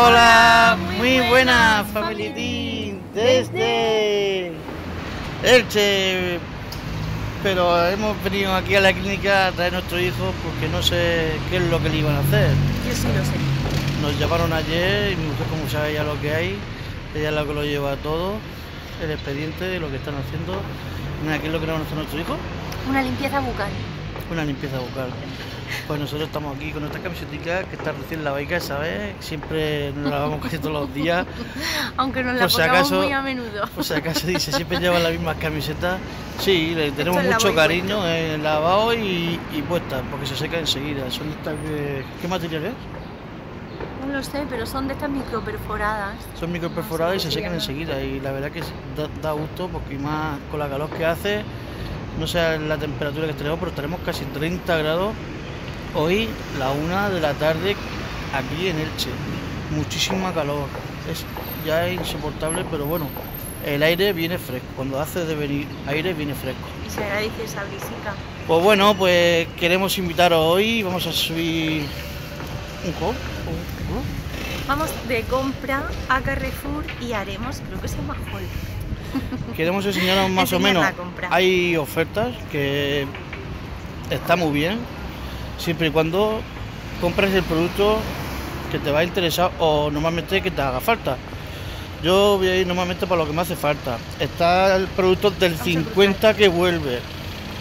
Hola, muy buenas, Family Team, desde Elche. Pero hemos venido aquí a la clínica a traer a nuestro hijo porque no sé qué es lo que le iban a hacer. Yo sí lo sé. Nos llamaron ayer y mi mujer, como sabe ya lo que hay, ella es la que lo lleva todo, el expediente de lo que están haciendo. Mira, ¿qué es lo que le van a hacer a nuestro hijo? Una limpieza bucal. Una limpieza bucal. Pues nosotros estamos aquí con nuestra camiseta que está recién lavada, ¿sabes? Siempre nos la lavamos casi todos los días. Aunque nos la Por si pongamos acaso- muy a menudo. Por si acaso dice, siempre llevan las mismas camisetas. Sí, le tenemos mucho cariño en lavado y, y puestas, porque se seca enseguida. Son estas que... ¿Qué material es? No lo sé, pero son de estas microperforadas. Son microperforadas y se secan enseguida. Y la verdad que da, da gusto, porque más con la calor que hace, no sé la temperatura que tenemos, pero tenemos casi 30 grados hoy, la una de la tarde, aquí en Elche. Muchísima calor. Es ya es insoportable, pero bueno, el aire viene fresco. Cuando hace de venir aire, viene fresco. Y se agradece esa brisica. Pues bueno, pues queremos invitaros hoy. Vamos a subir un un- Vamos de compra a Carrefour y haremos, creo que se llama Hall. Queremos enseñaros más o menos. Hay ofertas que está muy bien, siempre y cuando compres el producto que te va a interesar o normalmente que te haga falta. Yo voy a ir normalmente para lo que me hace falta. Está el producto del Vamos a 50 que vuelve.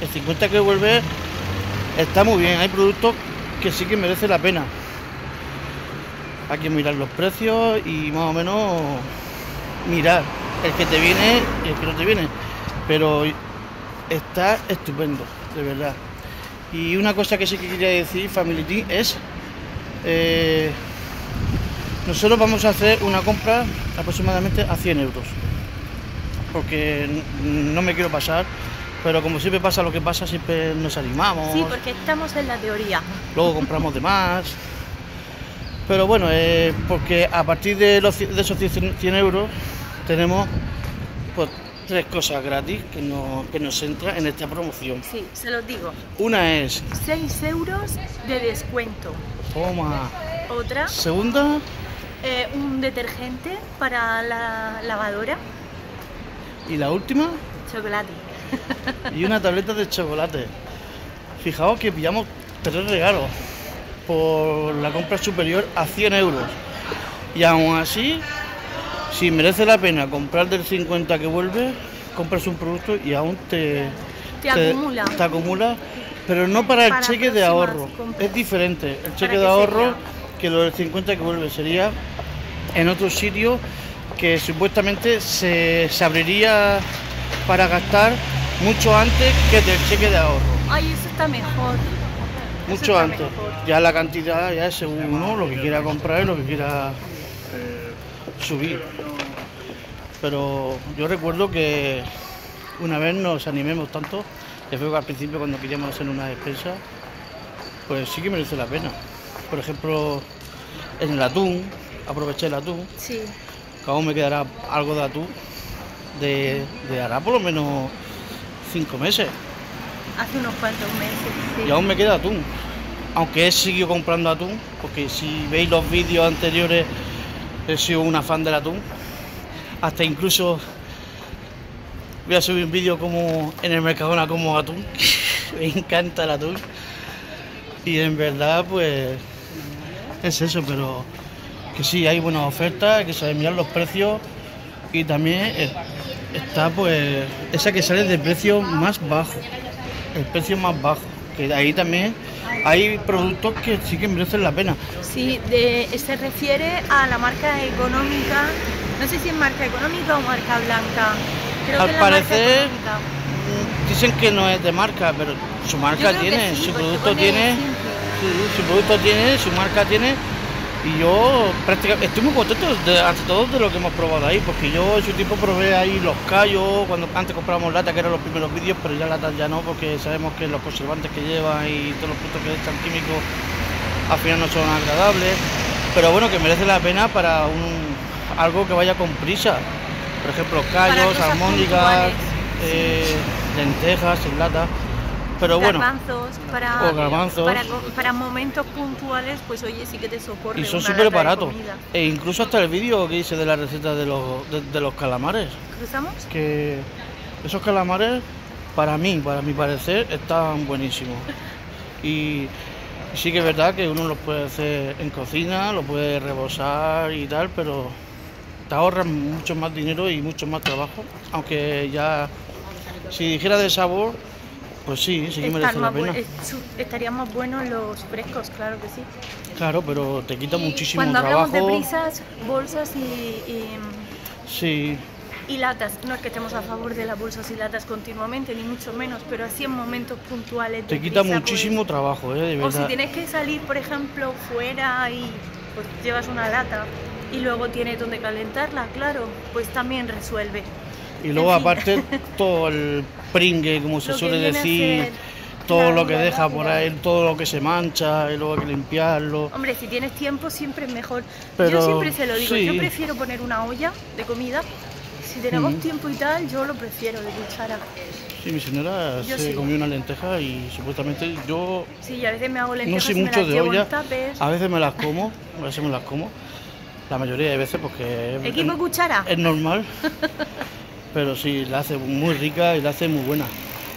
El 50 que vuelve está muy bien. Hay productos que sí que merece la pena. Hay que mirar los precios y más o menos mirar el que te viene y el que no te viene. Pero está estupendo, de verdad. Y una cosa que sí que quería decir, Family Team, es... eh, nosotros vamos a hacer una compra aproximadamente a 100 euros. Porque no me quiero pasar, pero como siempre pasa lo que pasa, siempre nos animamos. Sí, porque estamos en la teoría. luego compramos de más. Pero bueno, eh, porque a partir de, los, de esos 100 100 euros tenemos pues, tres cosas gratis que, no- que nos entra en esta promoción. Sí, se los digo. Una es, 6 euros de descuento. toma, Otra, segunda, eh, un detergente para la lavadora, y la última, chocolate. y una tableta de chocolate. Fijaos que pillamos tres regalos por la compra superior a 100 euros. Y aún así, si merece la pena comprar del 50 que vuelve, compras un producto y aún te, Te acumula. te acumula, pero no para el Para cheque de ahorro. compras. Es diferente. El cheque que de ahorro sería. que lo del 50 que vuelve sería en otro sitio que supuestamente se, se abriría para gastar mucho antes que del cheque de ahorro. Ay, eso está mejor. Mucho está antes. mejor. Ya la cantidad ya es según uno lo que quiera comprar y lo que quiera subir. Pero yo recuerdo que una vez nos animemos tanto, fue que al principio cuando queríamos hacer una despensa, pues sí que merece la pena. Por ejemplo, en el atún, aproveché el atún, Sí. que aún me quedará algo de atún, de, de hará por lo menos cinco meses. Hace unos cuantos meses. sí. Y aún me queda atún. Aunque he seguido comprando atún, porque si veis los vídeos anteriores, he sido una fan del atún. Hasta incluso voy a subir un vídeo como en el Mercadona como atún. me encanta el atún. Y en verdad, pues es eso, pero que sí, hay buenas ofertas, que saber mirar los precios y también eh, está pues esa que sale de precio más bajo, el precio más bajo, que ahí también hay productos que sí que merecen la pena. Sí, de- se refiere a la marca económica, no sé si es marca económica o marca blanca. Creo Al que marca parecer, Dicen que no es de marca, pero su marca tiene, sí, su producto tiene, su producto tiene, su marca tiene. Y yo prácticamente estoy muy contento de, ante todo de lo que hemos probado ahí, porque yo en su tiempo probé ahí los callos, cuando antes comprábamos lata, que eran los primeros vídeos, pero ya latas ya no, porque sabemos que los conservantes que llevan y todos los productos que echan químicos al final no son agradables. Pero bueno, que merece la pena para un algo que vaya con prisa. Por ejemplo, callos, almóndigas, eh, lentejas en lata. Pero bueno. garbanzos, para, O garbanzos. Para, co- para momentos puntuales, pues oye, sí que te socorre Y son súper baratos. E incluso hasta el vídeo que hice de la receta de los, de, de los calamares. ¿Cruzamos? Que esos calamares, para mí, para mi parecer, están buenísimos. Y sí que es verdad que uno los puede hacer en cocina, lo puede rebosar y tal, pero te ahorras mucho más dinero y mucho más trabajo. Aunque ya, si dijera de sabor, pues sí, sí que merece la pena. estarían más buenos los frescos, claro que sí. Claro, pero te quita muchísimo Cuando hablamos trabajo. de prisas, bolsas y, y- Sí, y latas, no es que estemos a favor de las bolsas y latas continuamente, ni mucho menos, pero así en momentos puntuales. te quita prisa, muchísimo trabajo, ¿eh? De pues, o si verdad. tienes que salir, por ejemplo, fuera y pues llevas una lata y luego tienes donde calentarla, claro, pues también resuelve. Y luego aparte todo el pringue, como se Lo suele decir, ser todo lo que deja por ahí, todo lo que se mancha, y luego hay que limpiarlo. Hombre, si tienes tiempo siempre es mejor. Pero, yo siempre se lo digo, sí. yo prefiero poner una olla de comida. Si tenemos Mm. tiempo y tal, yo lo prefiero de cuchara. Sí, mi señora Yo se sí. comió una lenteja y supuestamente yo Sí, a veces me hago no lentejas y me mucho de olla, a veces me las como, a veces me las como, la mayoría de veces porque ¿Equipo es, cuchara? es normal, pero sí, la hace muy rica y la hace muy buena.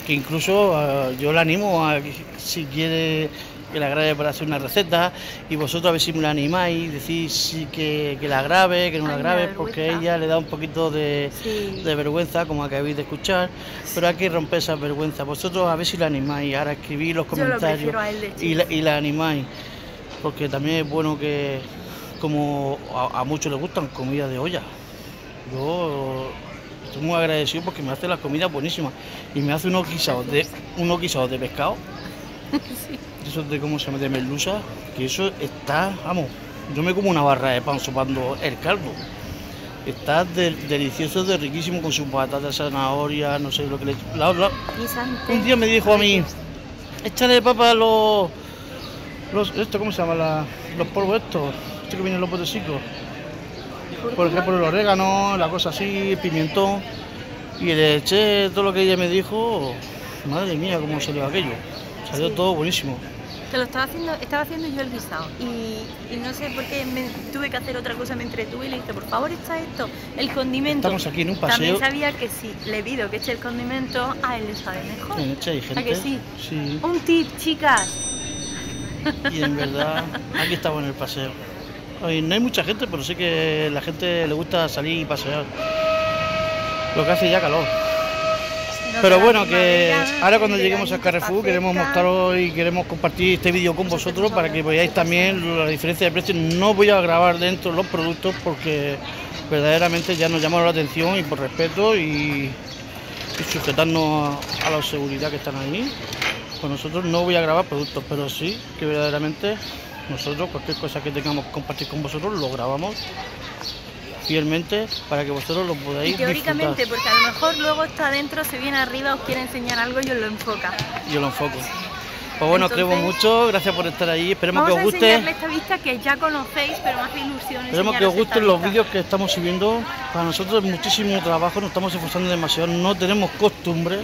Que incluso eh, yo la animo a si quiere que la grabe para hacer una receta y vosotros a ver si me la animáis, decís sí que, que la grabe, que no la Ay, grabe, porque ella le da un poquito de, Sí. de vergüenza, como acabáis de escuchar, pero hay que romper esa vergüenza. Vosotros a ver si la animáis, ahora escribís los lo comentarios y, la, y la animáis, porque también es bueno que, como a, a muchos les gustan, comida de olla. Yo estoy muy agradecido porque me hace las comidas buenísimas y me hace unos guisados de, unos guisados de pescado, esos de cómo se llama, de merluza, que eso está, vamos, yo me como una barra de pan sopando el caldo. Está de- delicioso, de riquísimo con sus patatas, zanahoria, no sé lo que le la- la-. Un día me dijo a mí, échale papa los, los esto, ¿cómo se llama? La- los polvos estos, esto que vienen en los botecicos. Por ejemplo, el orégano, la cosa así, el pimentón. Y le eché todo lo que ella me dijo, madre mía, cómo salió aquello. Salió Sí. todo buenísimo. Te lo estaba haciendo, estaba haciendo yo el guisado y, y no sé por qué me tuve que hacer otra cosa, me entretuve y le dije, por favor, echa esto, el condimento. Estamos aquí en un paseo. También sabía que si le pido que eche el condimento, a él le sabe mejor. Gente. ¿A que sí? Sí. Un tip, chicas. Y en verdad, aquí estamos en el paseo. Hoy no hay mucha gente, pero sé que la gente le gusta salir y pasear. Lo que hace ya calor. Pero bueno, que ahora cuando lleguemos a Carrefour queremos mostraros y queremos compartir este vídeo con vosotros para que veáis también la diferencia de precios. No voy a grabar dentro los productos porque verdaderamente ya nos llamaron la atención y por respeto y, sujetarnos a, a la seguridad que están ahí. Pues nosotros no voy a grabar productos, pero sí que verdaderamente nosotros cualquier cosa que tengamos que compartir con vosotros lo grabamos fielmente para que vosotros lo Y podáis teóricamente, disfrutar. porque a lo mejor luego está adentro, se viene arriba, os quiere enseñar algo y os lo enfoca. Yo lo enfoco. Pues bueno, os queremos Entonces- mucho, gracias por estar ahí, esperemos Vamos que a os guste. enseñarle esta vista que ya conocéis, pero hace ilusión Esperemos que os gusten los vídeos que estamos subiendo. Para nosotros es muchísimo trabajo, nos estamos esforzando demasiado. No tenemos costumbre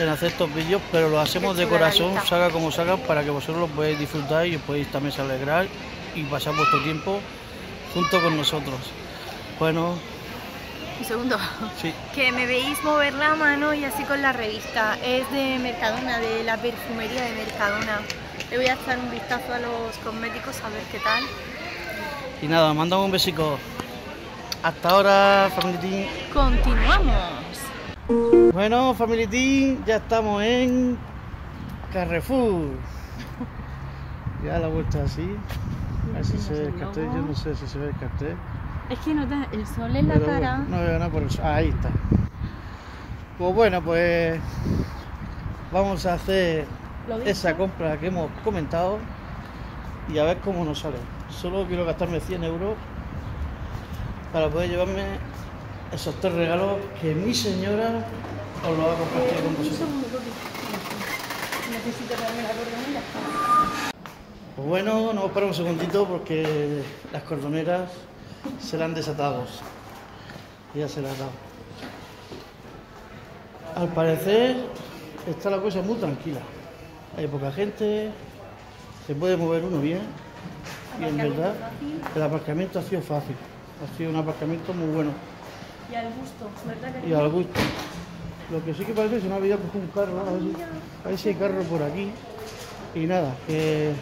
en hacer estos vídeos, pero lo hacemos de corazón, salga como salga, para que vosotros lo podáis disfrutar y os podéis también alegrar y pasar vuestro tiempo junto con nosotros. Bueno, Un segundo. sí, Que me veis mover la mano y así con la revista. Es de Mercadona, de la perfumería de Mercadona. Le voy a echar un vistazo a los cosméticos a ver qué tal. y nada, mandamos un besico. Hasta ahora, Team. Continuamos. Bueno, Family Team, ya estamos en Carrefour. Ya la vuelta así. A ver si se ve el cartel, yo no sé si se ve el cartel. Es que no da el sol en la cara. bueno, no veo nada por eso. Ah, ahí está. Pues bueno, pues vamos a hacer esa compra que hemos comentado y a ver cómo nos sale. Solo quiero gastarme 100 euros para poder llevarme esos tres regalos que mi señora os lo va a compartir con vosotros. Necesito darme la cordonera. Pues bueno, nos para un segundito porque las cordoneras se la han desatado. Ya se las ha dado. Al parecer está la cosa muy tranquila. hay poca gente, se puede mover uno bien y en verdad el aparcamiento ha sido fácil, ha sido un aparcamiento muy bueno Y al gusto, ¿verdad que y al gusto. Lo que sí que parece que se me ha olvidado coger un carro, a ver si, a ver si hay carro por aquí. Y nada, que Es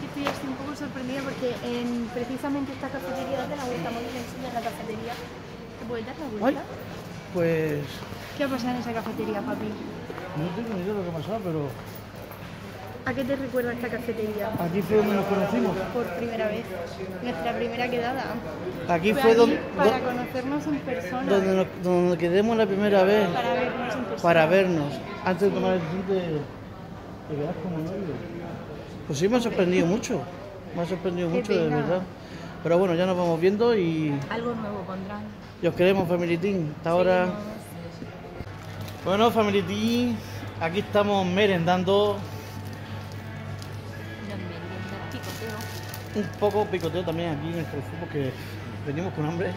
que estoy así un poco sorprendida porque en precisamente esta cafetería, date la vuelta, Mónica, enseña la cafetería. ¿Te puedes dar la Ay, vuelta? pues ¿Qué ha pasado en esa cafetería, papi? no tengo ni idea de lo que ha pasado, pero ¿A qué te recuerda esta cafetería? aquí fue donde nos conocimos. Por primera vez, nuestra primera quedada. Aquí Fue fue aquí donde, para conocernos en persona, donde, nos, donde quedemos la primera vez para vernos en persona. para vernos, antes de tomar la decisión de, de quedar como novio. Pues sí, me ha sorprendido mucho, me ha sorprendido Qué mucho, de verdad. Pero bueno, ya nos vamos viendo y, Algo nuevo pondrán. y os queremos, Family Team. Hasta ahora. Bueno, Family Team, aquí estamos merendando. Un poco picoteo también aquí en el Carrefour porque venimos con hambre.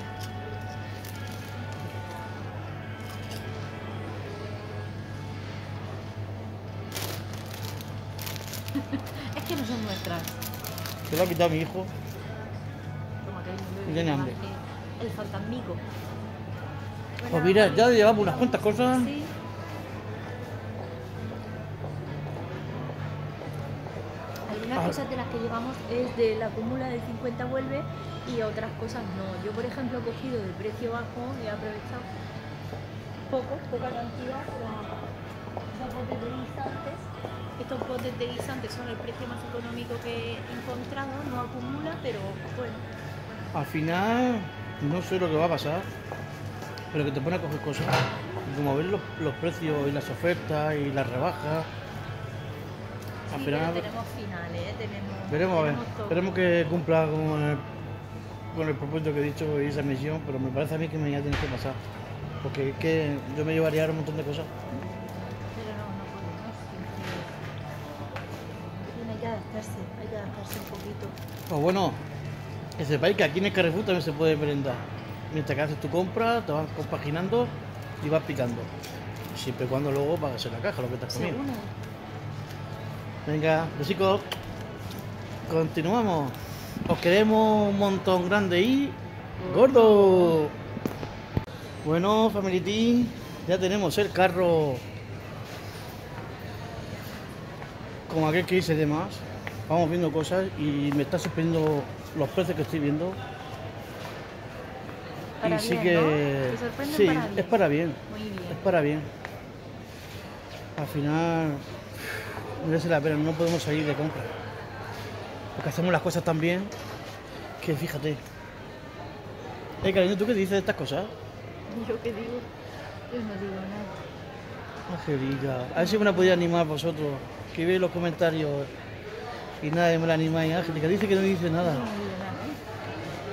Es que no son nuestras. Se lo ha quitado mi hijo. Y tiene hambre. El fantasmico. Pues mira, ya llevamos unas cuantas cosas. Sí. Algunas cosas de las que llevamos es de la cúmula del 50 vuelve y otras cosas no. Yo, por ejemplo, he cogido de precio bajo y he aprovechado poco, poca cantidad, los botes de guisantes. Estos botes de guisantes son el precio más económico que he encontrado, no acumula, pero bueno. Al final, no sé lo que va a pasar, pero que te pone a coger cosas. Y como ves los, los precios y las ofertas y las rebajas. Sí, pero tenemos finales, ¿eh? tenemos, veremos a ver. Esperemos que cumpla con el, con el propósito que he dicho y esa misión, pero me parece a mí que me ya tiene que pasar. Porque es que yo me llevaría ahora un montón de cosas. Pero no, no podemos. siempre- Hay que adaptarse, hay que adaptarse un poquito. Pues bueno, que sepáis que aquí en el Carrefour también se puede merendar. Mientras que haces tu compra, te vas compaginando y vas picando. Siempre y cuando luego pagas en la caja lo que te has comido. Según Venga, besitos. Continuamos. Os queremos un montón grande y gordo. Bueno, Family Team, ya tenemos el carro como aquel que dice de más. Vamos viendo cosas y me está sorprendiendo los precios que estoy viendo. Para y sí que ¿no? ¿Te sorprenden sí, para es para bien. Muy bien. Es para bien. Al final merece la pena, no podemos salir de compra. Porque hacemos las cosas tan bien que fíjate. Eh, cariño, ¿tú qué dices de estas cosas? ¿Yo qué digo? Yo no digo nada. Angélica, a ver si me la podía animar vosotros. Que veis los comentarios y nadie me la animáis. Angélica dice que no dice nada. no digo nada.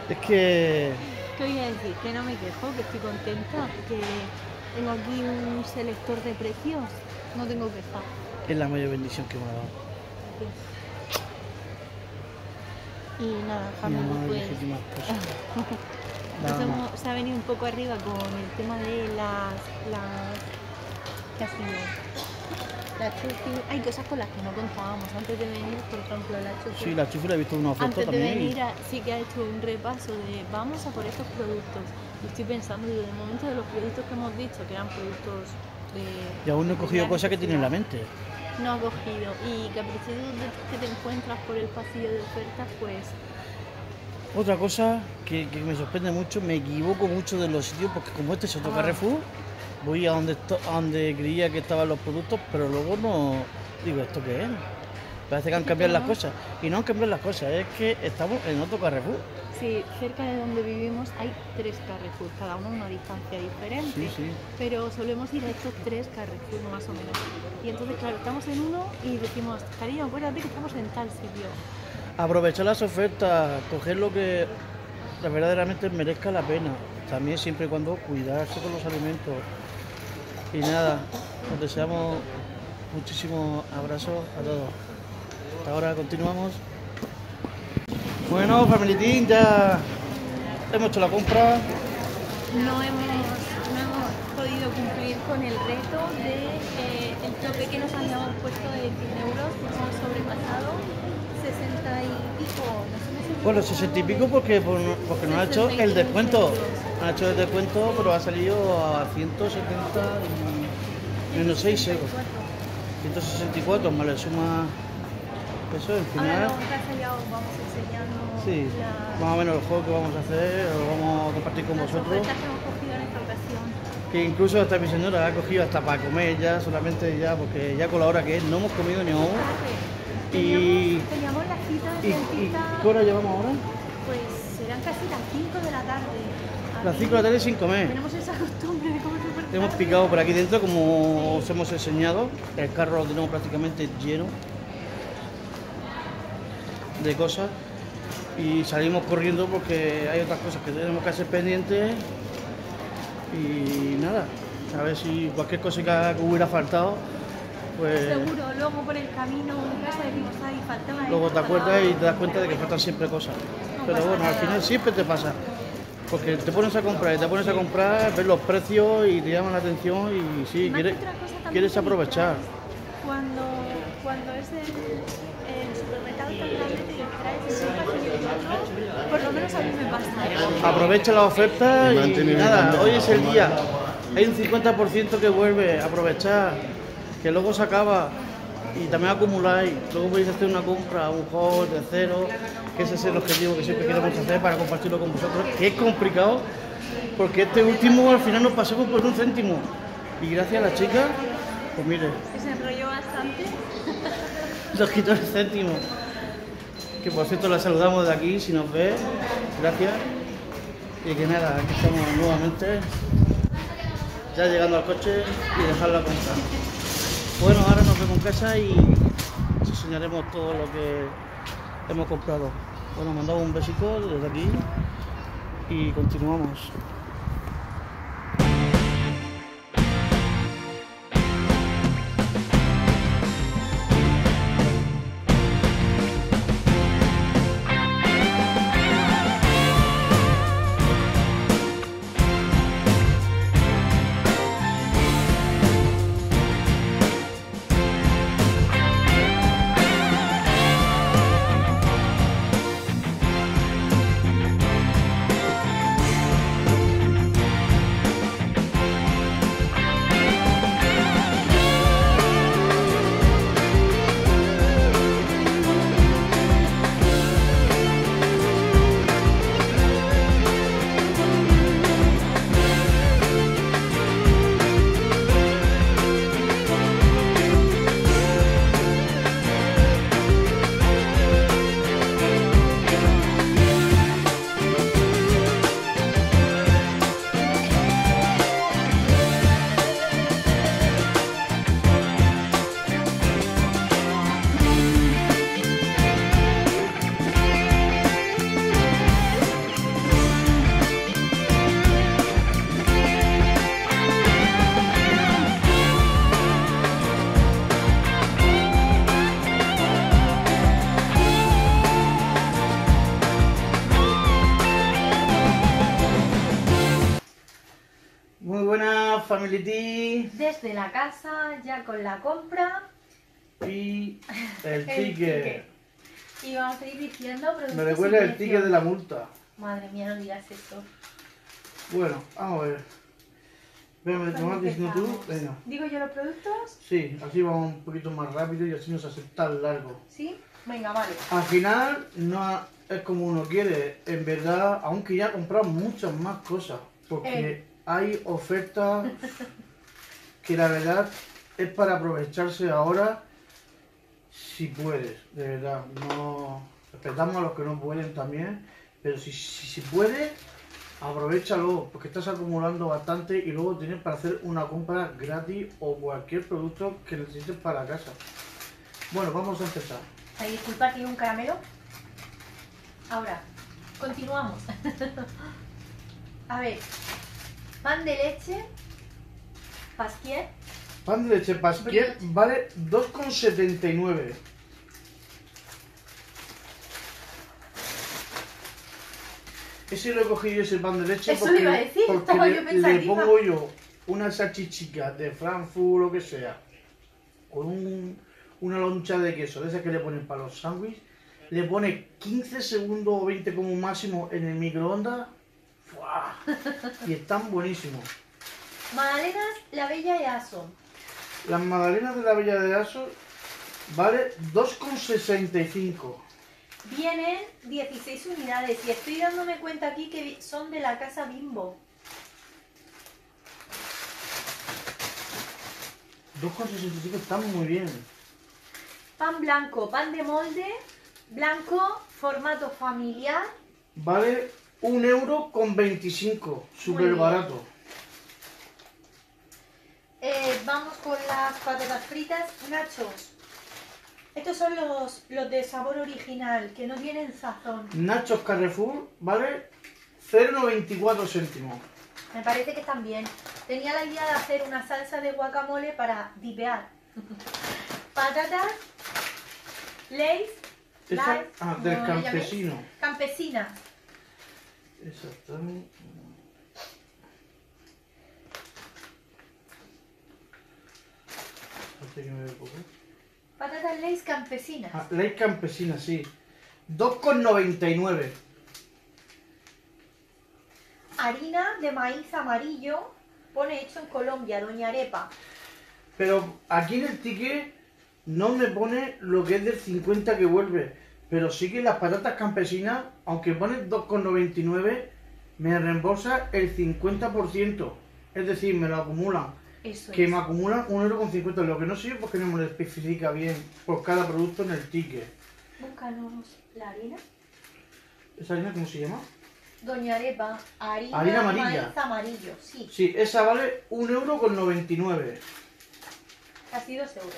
¿eh? Es que ¿Qué voy a decir? Que no me quejo, que estoy contenta, que tengo aquí un selector de precios. No tengo queja. Es la mayor bendición que me ha dado. Y nada, Mi familia, mamá pues... Nos hemos- se ha venido un poco arriba con el tema de las. las ¿Qué ha sido? La chufi. Hay cosas con las que no contábamos antes de venir, por ejemplo, la chufi. Sí, la chufla he visto una oferta Antes de también. y- venir a- sí que ha hecho un repaso de vamos a por estos productos. Y estoy pensando, digo, de momento de los productos que hemos dicho, que eran productos de... Y aún no he cogido de cosas que tiene en la mente. No ha cogido. Y caprichitos de estos que te encuentras por el pasillo de ofertas, pues Otra cosa que, que me sorprende mucho, me equivoco mucho de los sitios porque como este es otro Ah. Carrefour, voy a donde, a donde creía que estaban los productos, pero luego no digo, ¿esto qué es? Parece que han que cambiado las cosas. Y no han cambiado las cosas, es que estamos en otro Carrefour. Sí, cerca de donde vivimos hay tres Carrefour, cada uno a una distancia diferente. Sí, sí. Pero solemos ir a estos tres Carrefour más o menos. Y entonces, claro, estamos en uno y decimos, cariño, acuérdate que estamos en tal sitio. Aprovechar las ofertas, coger lo que verdaderamente merezca la pena. También siempre y cuando cuidarse con los alimentos. Y nada, os deseamos muchísimos abrazos a todos. Hasta ahora continuamos. Bueno, Family Team, ya hemos hecho la compra. No hemos, no hemos podido cumplir con el reto de eh, el tope que nos habíamos puesto de 100 euros, hemos sobrepasado 60 y pico. No Bueno, 60 y pico porque, por- porque nos ha hecho el descuento. Ha hecho el descuento, pero ha salido a 170 y menos 6 secos. 164, más le suma eso, Ahora final. luego en casa ya os vamos enseñando Sí, las, más o menos el juego que vamos a hacer, lo vamos a compartir con las vosotros. que hemos cogido en esta ocasión. Que incluso hasta mi señora ha cogido hasta para comer ya, solamente ya, porque ya con la hora que es, no hemos comido ni aún. Y- Teníamos, la cita ¿Y, de y qué hora llevamos ahora? pues serán casi las 5 de la tarde. Las Aquí 5 de la tarde sin comer. Tenemos esa costumbre de comer súper Hemos picado por aquí dentro, como os hemos enseñado. El carro lo tenemos prácticamente lleno de cosas. Y salimos corriendo porque hay otras cosas que tenemos que hacer pendientes. Y nada, a ver si cualquier cosa que hubiera faltado, pues Seguro, luego por el camino en casa decimos, ay, faltaba luego te acuerdas y te das esto", cuenta de que faltan siempre cosas. No Pero bueno, al final siempre te pasa. Porque te pones a comprar y te pones a comprar, ves los precios y te llaman la atención y sí, quieres, quieres aprovechar. Cuando, cuando es el, Por lo menos a mí me pasa. Aprovecha la oferta Y nada, hoy es el día. Hay un 50% que vuelve, aprovechar, que luego se acaba y también acumuláis. Luego podéis hacer una compra, un haul de cero, que ese es el objetivo que siempre queremos hacer para compartirlo con vosotros, que es complicado porque este último al final nos pasamos por un céntimo. Y gracias a la chica, pues mire, Se enrolló bastante. nos quitó el céntimo. Que por cierto la saludamos de aquí, si nos ve, gracias. Y que nada, aquí estamos nuevamente, ya llegando al coche y dejar la compra. Bueno, ahora nos vemos en casa y os enseñaremos todo lo que hemos comprado. Bueno, mandamos un besito desde aquí y continuamos. Me recuerda el ticket de la multa. Madre mía, no digas eso. Bueno, vamos a ver. Venga, ¿me vas diciendo tú? Venga. ¿Digo yo los productos? Sí, así vamos un poquito más rápido y así no se hace tan largo. ¿Sí? Venga, vale. Al final no es como uno quiere. En verdad, aunque ya comprado muchas más cosas. Porque Eh. hay ofertas que la verdad es para aprovecharse ahora si puedes, de verdad. No respetamos a los que no pueden también. Pero si, si, si puedes, aprovechalo, porque estás acumulando bastante y luego tienes para hacer una compra gratis o cualquier producto que necesites para casa. Bueno, vamos a empezar. Ay, disculpa, ¿tiene un caramelo? Ahora, continuamos. a ver, pan de leche, pasquier, Pan de leche Pasquier vale 2,79. Ese lo he cogido ese pan de leche Eso porque, le iba a decir, porque estaba le, yo le pensativa. pongo yo una salchichica de Frankfurt o lo que sea, con un- una loncha de queso, de esas que le ponen para los sándwiches, le pone 15 segundos o 20 como máximo en el microondas, ¡fua! y están buenísimos. Magdalenas, la Bella y Aso. Las magdalenas de la Bella de Aso vale 2,65. Vienen 16 unidades y estoy dándome cuenta aquí que son de la casa Bimbo. 2,65 están muy bien. Pan blanco, pan de molde, blanco, formato familiar. Vale 1 euro con 25, súper barato. Eh, vamos con las patatas fritas, nachos. Estos son los, los de sabor original, que no tienen sazón. Nachos Carrefour vale 0,94 céntimos. Me parece que están bien. Tenía la idea de hacer una salsa de guacamole para dipear. Patatas, Lays, Lays, ah, ¿cómo del campesino. Campesinas. Exactamente. Que me poco. Patatas Lays campesinas. Ah, ley campesina, sí. 2,99. Harina de maíz amarillo. Pone hecho en Colombia, Doña Arepa. Pero aquí en el ticket no me pone lo que es del 50 que vuelve. Pero sí que las patatas campesinas, aunque pone 2,99, me reembolsa el 50%. Es decir, me lo acumulan. Eso Que es. me acumulan 1,50€. Lo que no sé es porque no me lo especifica bien por cada producto en el ticket. Búscanos la harina. ¿Esa harina cómo se llama? Doña Arepa, harina, Harina amarilla. maíz amarillo. Sí, Sí, esa vale 1,99€. casi dos euros.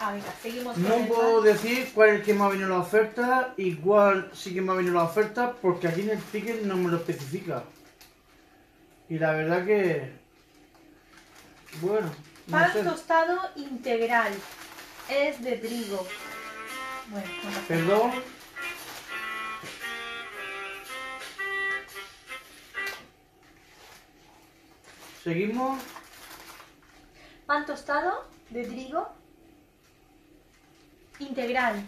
Ah, venga, seguimos con No el puedo pan. decir cuál es el que me ha venido la oferta y cuál sí que me ha venido la oferta porque aquí en el ticket no me lo especifica. Y la verdad que... Bueno, no Pan sé. tostado integral. Es de trigo. Bueno. Perdón. Seguimos. Pan tostado de trigo integral.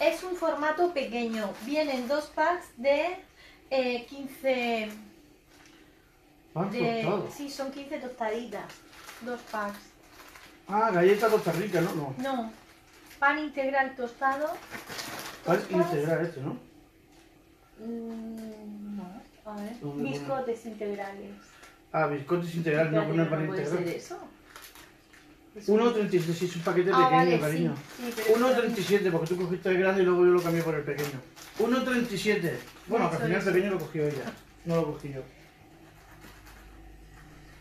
Es un formato pequeño. Vienen dos packs de eh, 15. Pan De, tostado. sí, son 15 tostaditas. Dos packs. Ah, galleta Costa Rica, ¿no? No. No. Pan integral tostado. Pan integral este, ¿no? Mm, no. A ver. Biscotes integrales. Ah, biscotes integral, no con el pan puede ser integral. eso. Es 1,37, sí, es un paquete Ah, pequeño, vale, cariño. sí, sí, pero 1,37, porque tú cogiste el grande y luego yo lo cambié por el pequeño. 1,37. Bueno, que al final el pequeño lo cogió ella. No lo cogí yo.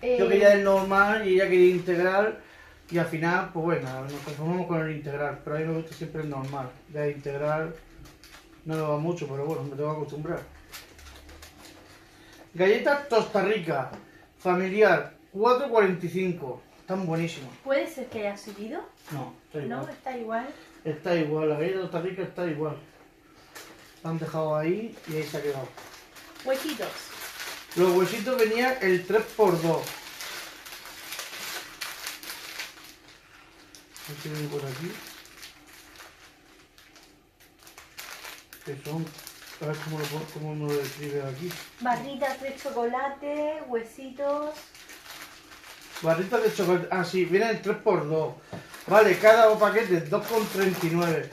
Eh, Yo quería el normal y ella quería integral. Y al final, pues bueno, nos conformamos con el integral. Pero a mí me gusta siempre el normal. Ya el integral no me va mucho, pero bueno, me tengo que acostumbrar. Galletas Tosta Rica, familiar, 4,45. Están buenísimas. ¿Puede ser que haya subido? No, está igual. No, está igual. Está igual, la galleta de Costa Rica está igual. La han dejado ahí y ahí se ha quedado. Huequitos. Los huesitos venían el 3x2. Aquí viene por aquí. Que son. A ver cómo, lo, cómo me lo describe aquí. Barritas de chocolate, huesitos. Barritas de chocolate. Ah, sí, vienen el 3x2. Vale, cada paquete 2,39.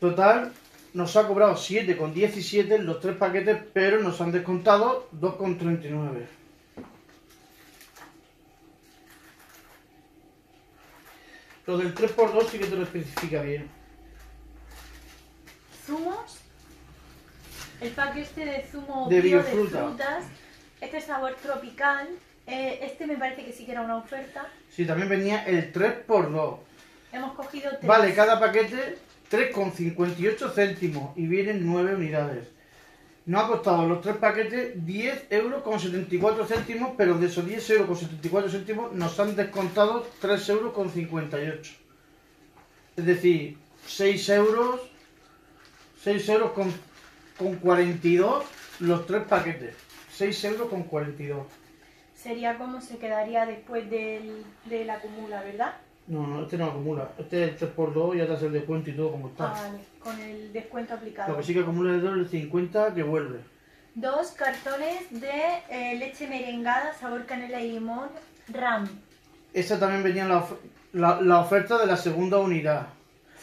Total, nos ha cobrado 7,17 los tres paquetes, pero nos han descontado 2,39. Lo del 3x2 sí que te lo especifica bien. Zumos. El pack este de zumo De bio biofruta. de frutas. Este sabor tropical. Eh, este me parece que sí que era una oferta. Sí, también venía el 3x2. Hemos cogido tres. Vale, cada paquete 3,58 céntimos y vienen 9 unidades. Nos ha costado los tres paquetes 10 euros con 74 céntimos, pero de esos 10 euros con 74 céntimos nos han descontado 3 euros con 58. Es decir, 6 euros, 6 euros con, con 42 los tres paquetes. 6 euros con 42. sería como se quedaría después del, de la acumula, ¿verdad? No, no, este no acumula. Este es el 3x2 y ya te hace el descuento y todo como está. Ah, vale, con el descuento Lo aplicado. que sí que acumula es el 50 que vuelve. Dos cartones de eh, leche merengada, sabor canela y limón, RAM. Esta también venía en la, of- la- la oferta de la segunda unidad.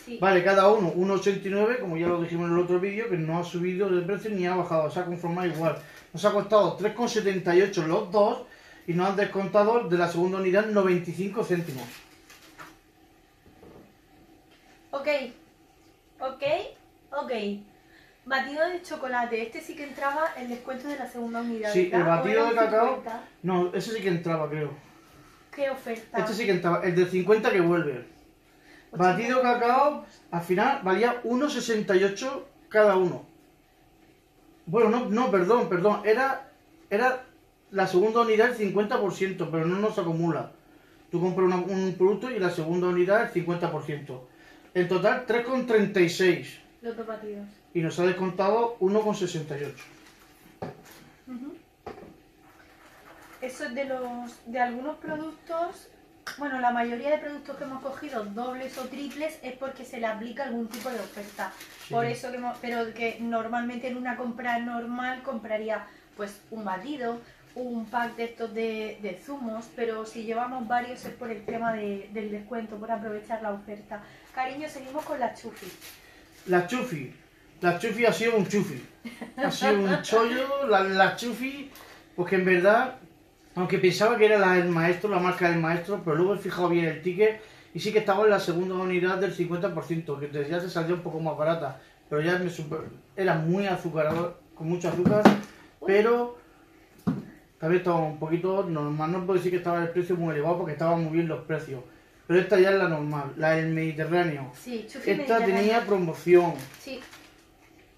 Sí. Vale, cada uno 1,89, como ya lo dijimos en el otro vídeo, que no ha subido de precio ni ha bajado, se ha conformado igual. Nos ha costado 3,78 los dos y nos han descontado de la segunda unidad 95 céntimos. Ok, ok, ok. Batido de chocolate, este sí que entraba el descuento de la segunda unidad. Sí, ¿verdad? el batido ¿O de cacao. 50? No, ese sí que entraba, creo. ¿Qué oferta? Este sí que entraba, el de 50 que vuelve. Batido cacao, al final valía 1,68 cada uno. Bueno, no, no, perdón, perdón. Era, era la segunda unidad el 50%, pero no nos acumula. Tú compras una- un producto y la segunda unidad el 50%. En total 3,36 Los dos batidos. y nos ha descontado 1,68. Ujú. Eso es de los de algunos productos. Bueno, la mayoría de productos que hemos cogido, dobles o triples, es porque se le aplica algún tipo de oferta. Sí. Por eso que hemos- pero que normalmente en una compra normal compraría pues un batido, un pack de estos de, de zumos, pero si llevamos varios es por el tema de- del descuento, por aprovechar la oferta. Cariño, seguimos con la chufi. La chufi. La chufi ha sido un chufi. Ha sido un chollo, la, la chufi, porque en verdad, aunque pensaba que era la del maestro, la marca del maestro, pero luego he fijado bien el ticket y sí que estaba en la segunda unidad del 50%, que desde ya se salió un poco más barata, pero ya me super- era muy azucarado, con mucho azúcar, pero también estaba un poquito normal, no puedo decir que estaba el precio muy elevado porque estaban muy bien los precios. Pero esta ya es la normal, la del Mediterráneo. Sí, chufi Esta tenía promoción. Sí.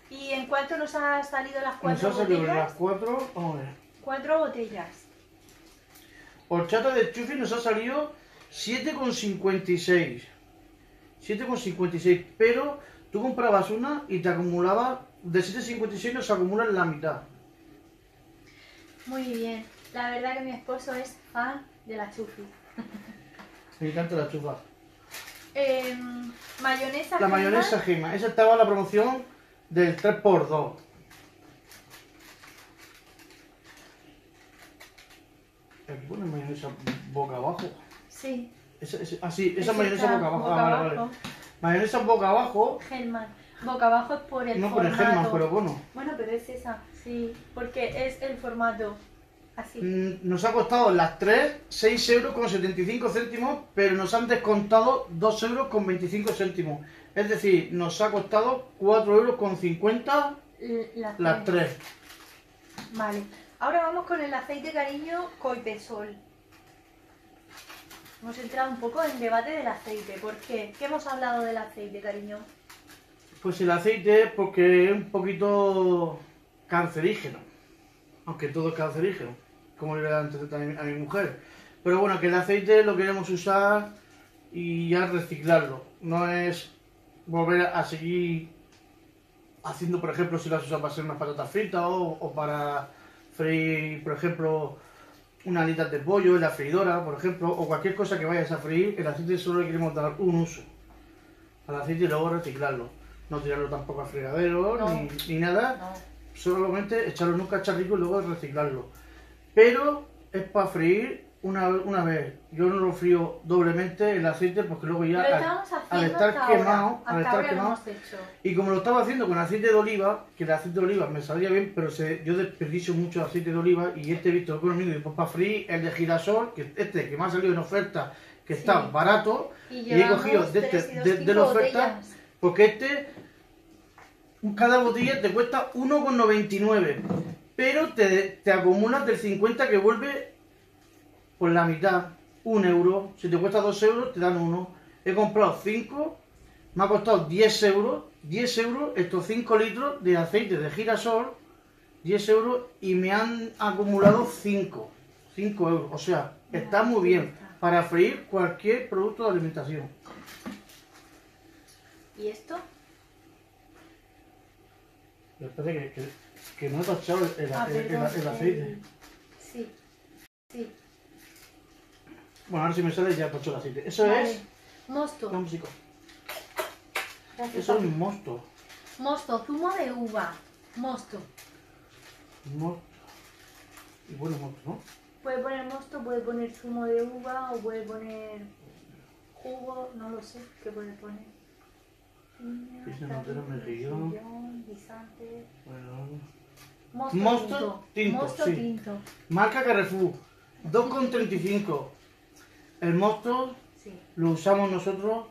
¿Y en cuánto nos ha salido las Nos cuatro ha salido botellas? las cuatro. Vamos a ver. Cuatro botellas. Horchata de chufi nos ha salido 7,56. 7,56. Pero tú comprabas una y te acumulaba. De 7,56 nos acumulan la mitad. Muy bien. La verdad que mi esposo es fan de la chufi. Me encanta la chufa. Em, mayonesa. La Gema. mayonesa gema. Esa estaba en la promoción del 3x2. Aquí pone mayonesa boca abajo. Sí. Esa, esa- ah, sí, esa Esa mayonesa boca abajo. boca Ah, vale, abajo. vale. Mayonesa boca abajo. Hellman. Boca abajo es por el No formato. Hellman, pero bueno. Bueno, pero es esa. Sí. Porque es el formato. Así. Mm, Nos ha costado las 3 6 euros con 75 céntimos, pero nos han descontado 2 euros con 25 céntimos. Es decir, nos ha costado 4 euros con 50 L- Las, las tres. 3. Vale. Ahora vamos con el aceite cariño Coipesol. Hemos entrado un poco en debate del aceite. ¿Por qué? ¿Qué hemos hablado del aceite, cariño? Pues el aceite, porque es un poquito cancerígeno. Aunque todo es cancerígeno, como le voy a dar a mi, a mi mujer. Pero bueno, que el aceite lo queremos usar y ya reciclarlo. No es volver a seguir haciendo, por ejemplo, si las usas para hacer unas patatas fritas o, o para freír, por ejemplo, unas alitas de pollo en la freidora, por ejemplo, o cualquier cosa que vayas a freír, el aceite solo le queremos dar un uso al aceite y luego reciclarlo. No tirarlo tampoco al fregadero No. ni, ni nada, No. solamente echarlo en un cacharrico y luego reciclarlo. Pero es para freír una, una vez. Yo no lo frío doblemente el aceite porque luego ya al, estar quemado, al estar quemado, y como lo estaba haciendo con aceite de oliva, que el aceite de oliva me salía bien, pero se, yo desperdicio mucho aceite de oliva y este he visto económico y pues para freír el de girasol, que este que me ha salido en oferta, que está Sí. barato, Y, y he cogido de, este- de- de la oferta, botellas. porque este, cada botella te cuesta 1,99, pero te, te acumulas del 50 que vuelve por la mitad, un euro. Si te cuesta 2 euros, te dan uno. He comprado 5, me ha costado 10 euros, 10 euros estos 5 litros de aceite de girasol, 10 euros y me han acumulado 5, 5 euros. O sea, está muy bien para freír cualquier producto de alimentación. ¿Y esto? Espérate que, que, que no he tachado el, el- Ah, el- el- aceite. Sí. Sí. Bueno, ahora si me sale ya he el aceite. Eso Vale. es... Mosto. Música. Gracias, Eso es papi. mosto. Mosto, zumo de uva. Mosto. Mosto. Y bueno, mosto, ¿no? Puede poner mosto, puede poner zumo de uva o puede poner jugo, no lo sé, ¿qué puede poner? Mejillón, guisante. Bueno. Mosto, Mosto tinto. tinto, Mosto sí. tinto. Marca Carrefour. 2,35. El mosto Sí, lo usamos nosotros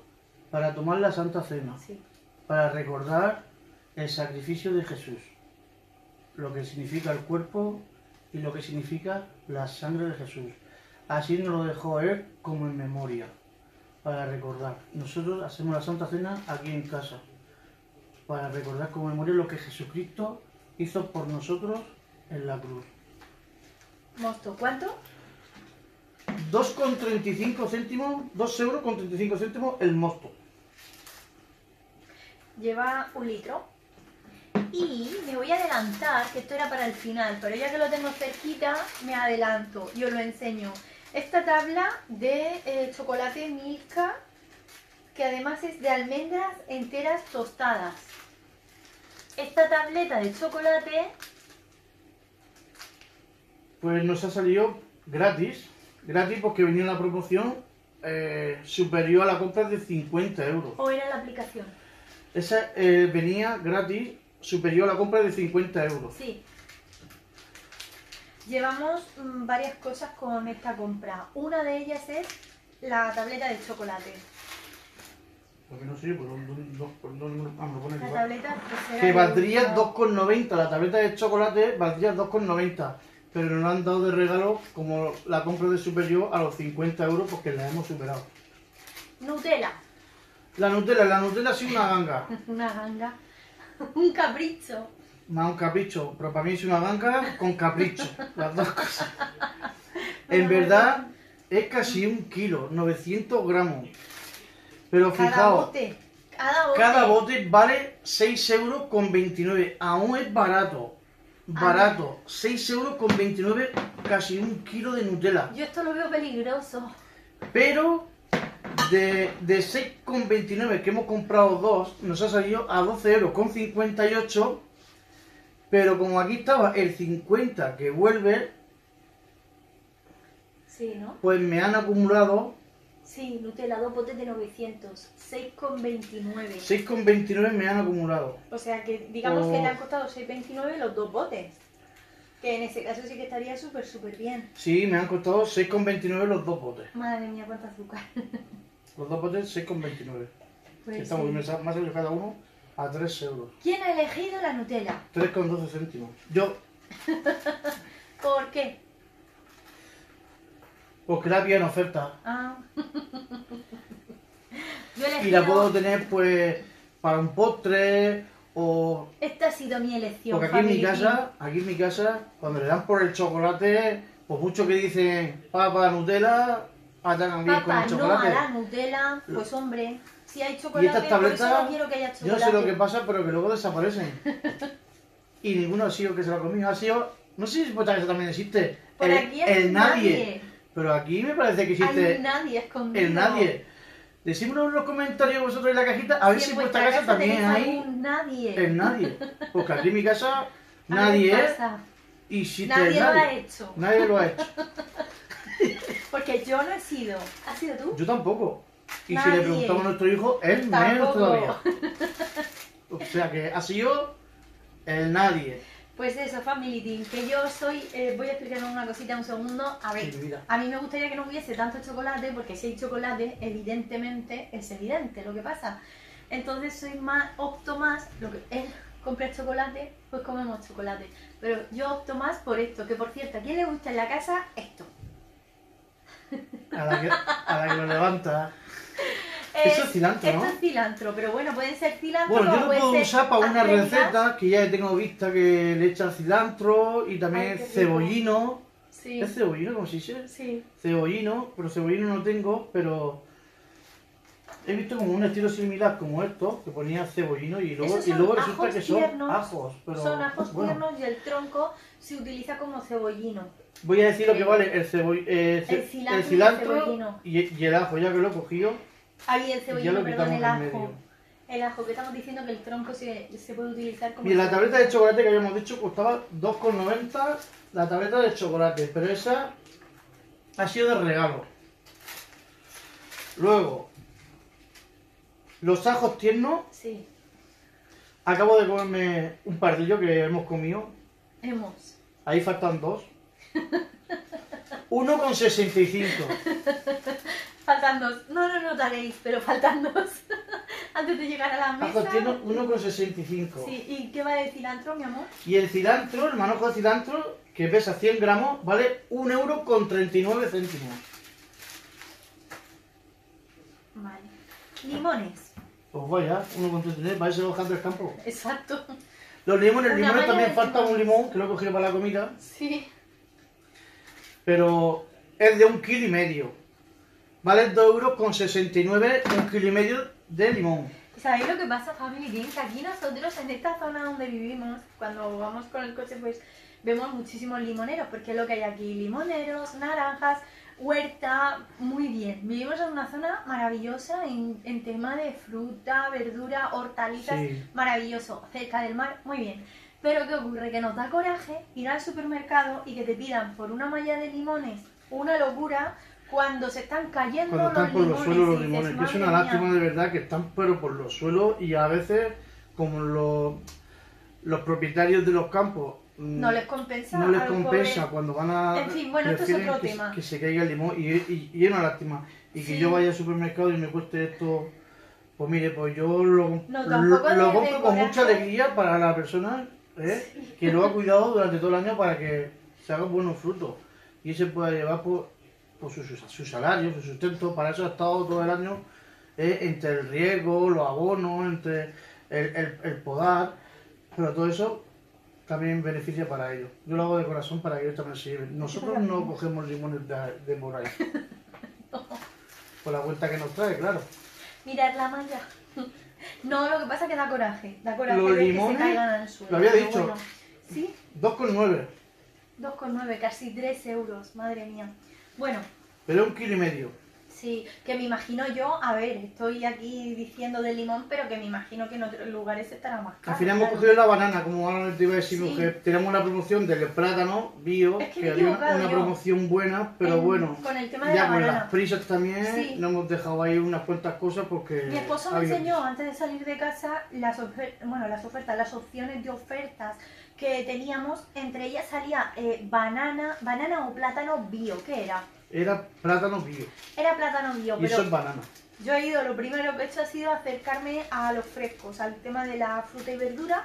para tomar la Santa Cena. sí. Para recordar el sacrificio de Jesús. Lo que significa el cuerpo y lo que significa la sangre de Jesús. Así nos lo dejó Él como en memoria. Para recordar. Nosotros hacemos la Santa Cena aquí en casa. Para recordar como memoria lo que Jesucristo hizo por nosotros en la cruz. Mosto, ¿cuánto? 2,35 céntimos, 2 euros con 35 céntimos el mosto. Lleva un litro. Y me voy a adelantar, que esto era para el final, pero ya que lo tengo cerquita, me adelanto y os lo enseño. Esta tabla de eh, chocolate Milka, que además es de almendras enteras tostadas. Esta tableta de chocolate, Pues nos ha salido gratis, gratis porque venía en la promoción eh, superior a la compra de 50 euros. o era la aplicación. Esa eh, venía gratis superior a la compra de 50 euros. Sí. Llevamos mm, varias cosas con esta compra. Una de ellas es la tableta de chocolate. Porque no sé, no- no- no- ah, me lo pone La aquí. tableta Que de valdría uva. 2,90, la tableta de chocolate valdría 2,90. Pero nos han dado de regalo como la compra de superior a los 50 euros porque la hemos superado. Nutella. La Nutella, la Nutella ha sido una ganga. Una ganga. Un capricho. Más un capricho, pero para mí es una ganga con capricho, las dos cosas. En verdad es casi un kilo, 900 gramos. Pero Cada fijaos, bote. Cada bote. cada bote vale 6 euros con 29. Aún es barato, barato. 6 euros con 29, casi un kilo de Nutella. Yo esto lo veo peligroso. Pero de, de 6,29 que hemos comprado dos, nos ha salido a 12 euros con 58. Pero como aquí estaba el 50 que vuelve, Sí, ¿no? pues me han acumulado Sí, Nutella, dos botes de 900. 6,29. 6,29 me han acumulado. O sea que digamos Oh. que le han costado 6,29 los dos botes. Que en ese caso sí que estaría súper, súper bien. Sí, me han costado 6,29 los dos botes. Madre mía, cuánta azúcar. Los dos botes 6,29. Pues Estamos sí. ha salido cada uno a 3 euros. ¿Quién ha elegido la Nutella? 3,12 céntimos. Yo, ¿Por qué? porque la había en oferta. Ah. Yo elegido... Y la puedo tener pues para un postre o Esta ha sido mi elección. Porque aquí en mi casa, aquí en mi casa, cuando le dan por el chocolate, pues mucho que dicen papa Nutella, atacan bien con el no chocolate. a la Nutella. Pues hombre, si hay y chocolate, estas por eso tabletas, no quiero que haya yo chocolate. no sé lo que pasa, pero que luego desaparecen. y ninguno ha sido que se lo ha comido, ha sido, no sé si esta casa también existe, Por el, aquí el nadie. Pero aquí me parece que existe Hay nadie escondido. el nadie. Decímoslo en los comentarios vosotros en la cajita, a ver Si si en en vuestra casa también tenéis hay nadie. el nadie. Porque aquí en mi casa nadie es y existe Nadie lo nadie. ha hecho. Nadie lo ha hecho. Porque yo no he sido. ¿Has sido tú? Yo tampoco. Y si le preguntamos a nuestro hijo, él menos todavía. O sea que ha sido el nadie. Pues eso, Family Team, que yo soy, eh, voy a explicar una cosita un segundo. A ver, Sí, a mí me gustaría que no hubiese tanto chocolate, porque si hay chocolate, evidentemente es evidente lo que pasa. Entonces soy más, opto más, lo que él compra chocolate, pues comemos chocolate. Pero yo opto más por esto, que por cierto, ¿a quién le gusta en la casa esto? A la que, a la que lo levanta. Eso es cilantro, Esto ¿no? es cilantro, pero bueno, pueden ser cilantro Bueno, yo lo puedo usar para una receta que ya tengo vista que le echan cilantro y también Ay, cebollino. Sí, ¿Es cebollino como se dice? sí. Cebollino, pero cebollino no tengo, pero he visto como un estilo similar como esto, que ponía cebollino y luego, y luego resulta que son tiernos, ajos. Pero, Son ajos bueno, tiernos y el tronco se utiliza como cebollino. Voy a decir lo que vale el, ceboll- eh, El cilantro y el cilantro cebollino. y, y el ajo, ya que lo he cogido. Ahí el Ya cebollino, lo perdón, el ajo. medio. El ajo, que estamos diciendo que el tronco se, se puede utilizar como. Mira, la tableta de chocolate que habíamos dicho costaba 2,90 la tableta de chocolate, pero esa ha sido de regalo. Luego, los ajos tiernos. Sí, Acabo de comerme un pardillo que hemos comido. hemos. Ahí faltan dos. 1,65. Faltan dos. No lo notaréis, pero faltan dos. Antes de llegar a la mesa. Tiernos 1,65. Sí, ¿y qué va de cilantro, mi amor? Y el cilantro, el manojo de cilantro, que pesa 100 gramos, vale 1 euro con 39 céntimos. Vale. Limones. Pues vaya, 1,39, parece hojas del campo. Exacto. Los limones, limones malla también falta un limón, que lo he cogido para la comida, Sí. Pero es de un kilo y medio. Vale 2 euros con 69, un kilo y medio de limón. ¿Sabéis lo que pasa, Family? Que aquí nosotros, en esta zona donde vivimos, cuando vamos con el coche, pues vemos muchísimos limoneros, porque es lo que hay aquí, limoneros, naranjas, huerta, muy bien. Vivimos en una zona maravillosa en, en tema de fruta, verdura, hortalizas, Sí. maravilloso, cerca del mar, muy bien. Pero ¿qué ocurre? Que nos da coraje ir al supermercado y que te pidan por una malla de limones una locura cuando se están cayendo Cuando están los por los limones. suelos los y dices, limones, que es una lástima de verdad que están pero por los suelos y a veces como los, los propietarios de los campos mm, No les compensa. no les los compensa pobres. cuando van a En fin, bueno, esto es otro que, tema. que se caiga el limón y, y- y es una lástima y que yo vaya al supermercado y me cueste esto pues mire pues yo lo, No, lo, compro con mucha alegría para la persona ¿eh? que lo ha cuidado durante todo el año para que se haga buenos frutos y se pueda llevar por, por su, su- su salario, su sustento, para eso ha estado todo el año ¿eh? entre el riego, los abonos, entre el, el- el podar, pero todo eso también beneficia para ellos. Yo lo hago de corazón para que ellos también se lleven. Nosotros no cogemos limones de, de por la vuelta que nos trae, claro. Mirad la malla. No, lo que pasa es que da coraje. Da coraje Los ver que limones, se caigan al suelo. lo había dicho. bueno. Sí, 2,9, 2,9, casi 3 euros, madre mía. Bueno, pero un kilo y medio. Sí, que me imagino yo, a ver, estoy aquí diciendo de limón, pero que me imagino que en otros lugares estará más caro. Al final hemos cogido la banana, como ahora te iba a decir, Sí. mujer. Tenemos una promoción del plátano bio, Es que había una yo. promoción buena, pero En- bueno, Con el tema de ya la con banana. las prisas también Sí. nos hemos dejado ahí unas cuantas cosas porque... Mi esposo me enseñó antes de salir de casa las, bueno, las ofertas, las opciones de ofertas que teníamos. Entre ellas salía eh, banana, banana o plátano bio. ¿Qué era? Era plátano bio, Era plátano bio, y pero eso es banana. yo he ido, lo primero que he hecho ha sido acercarme a los frescos, al tema de la fruta y verdura.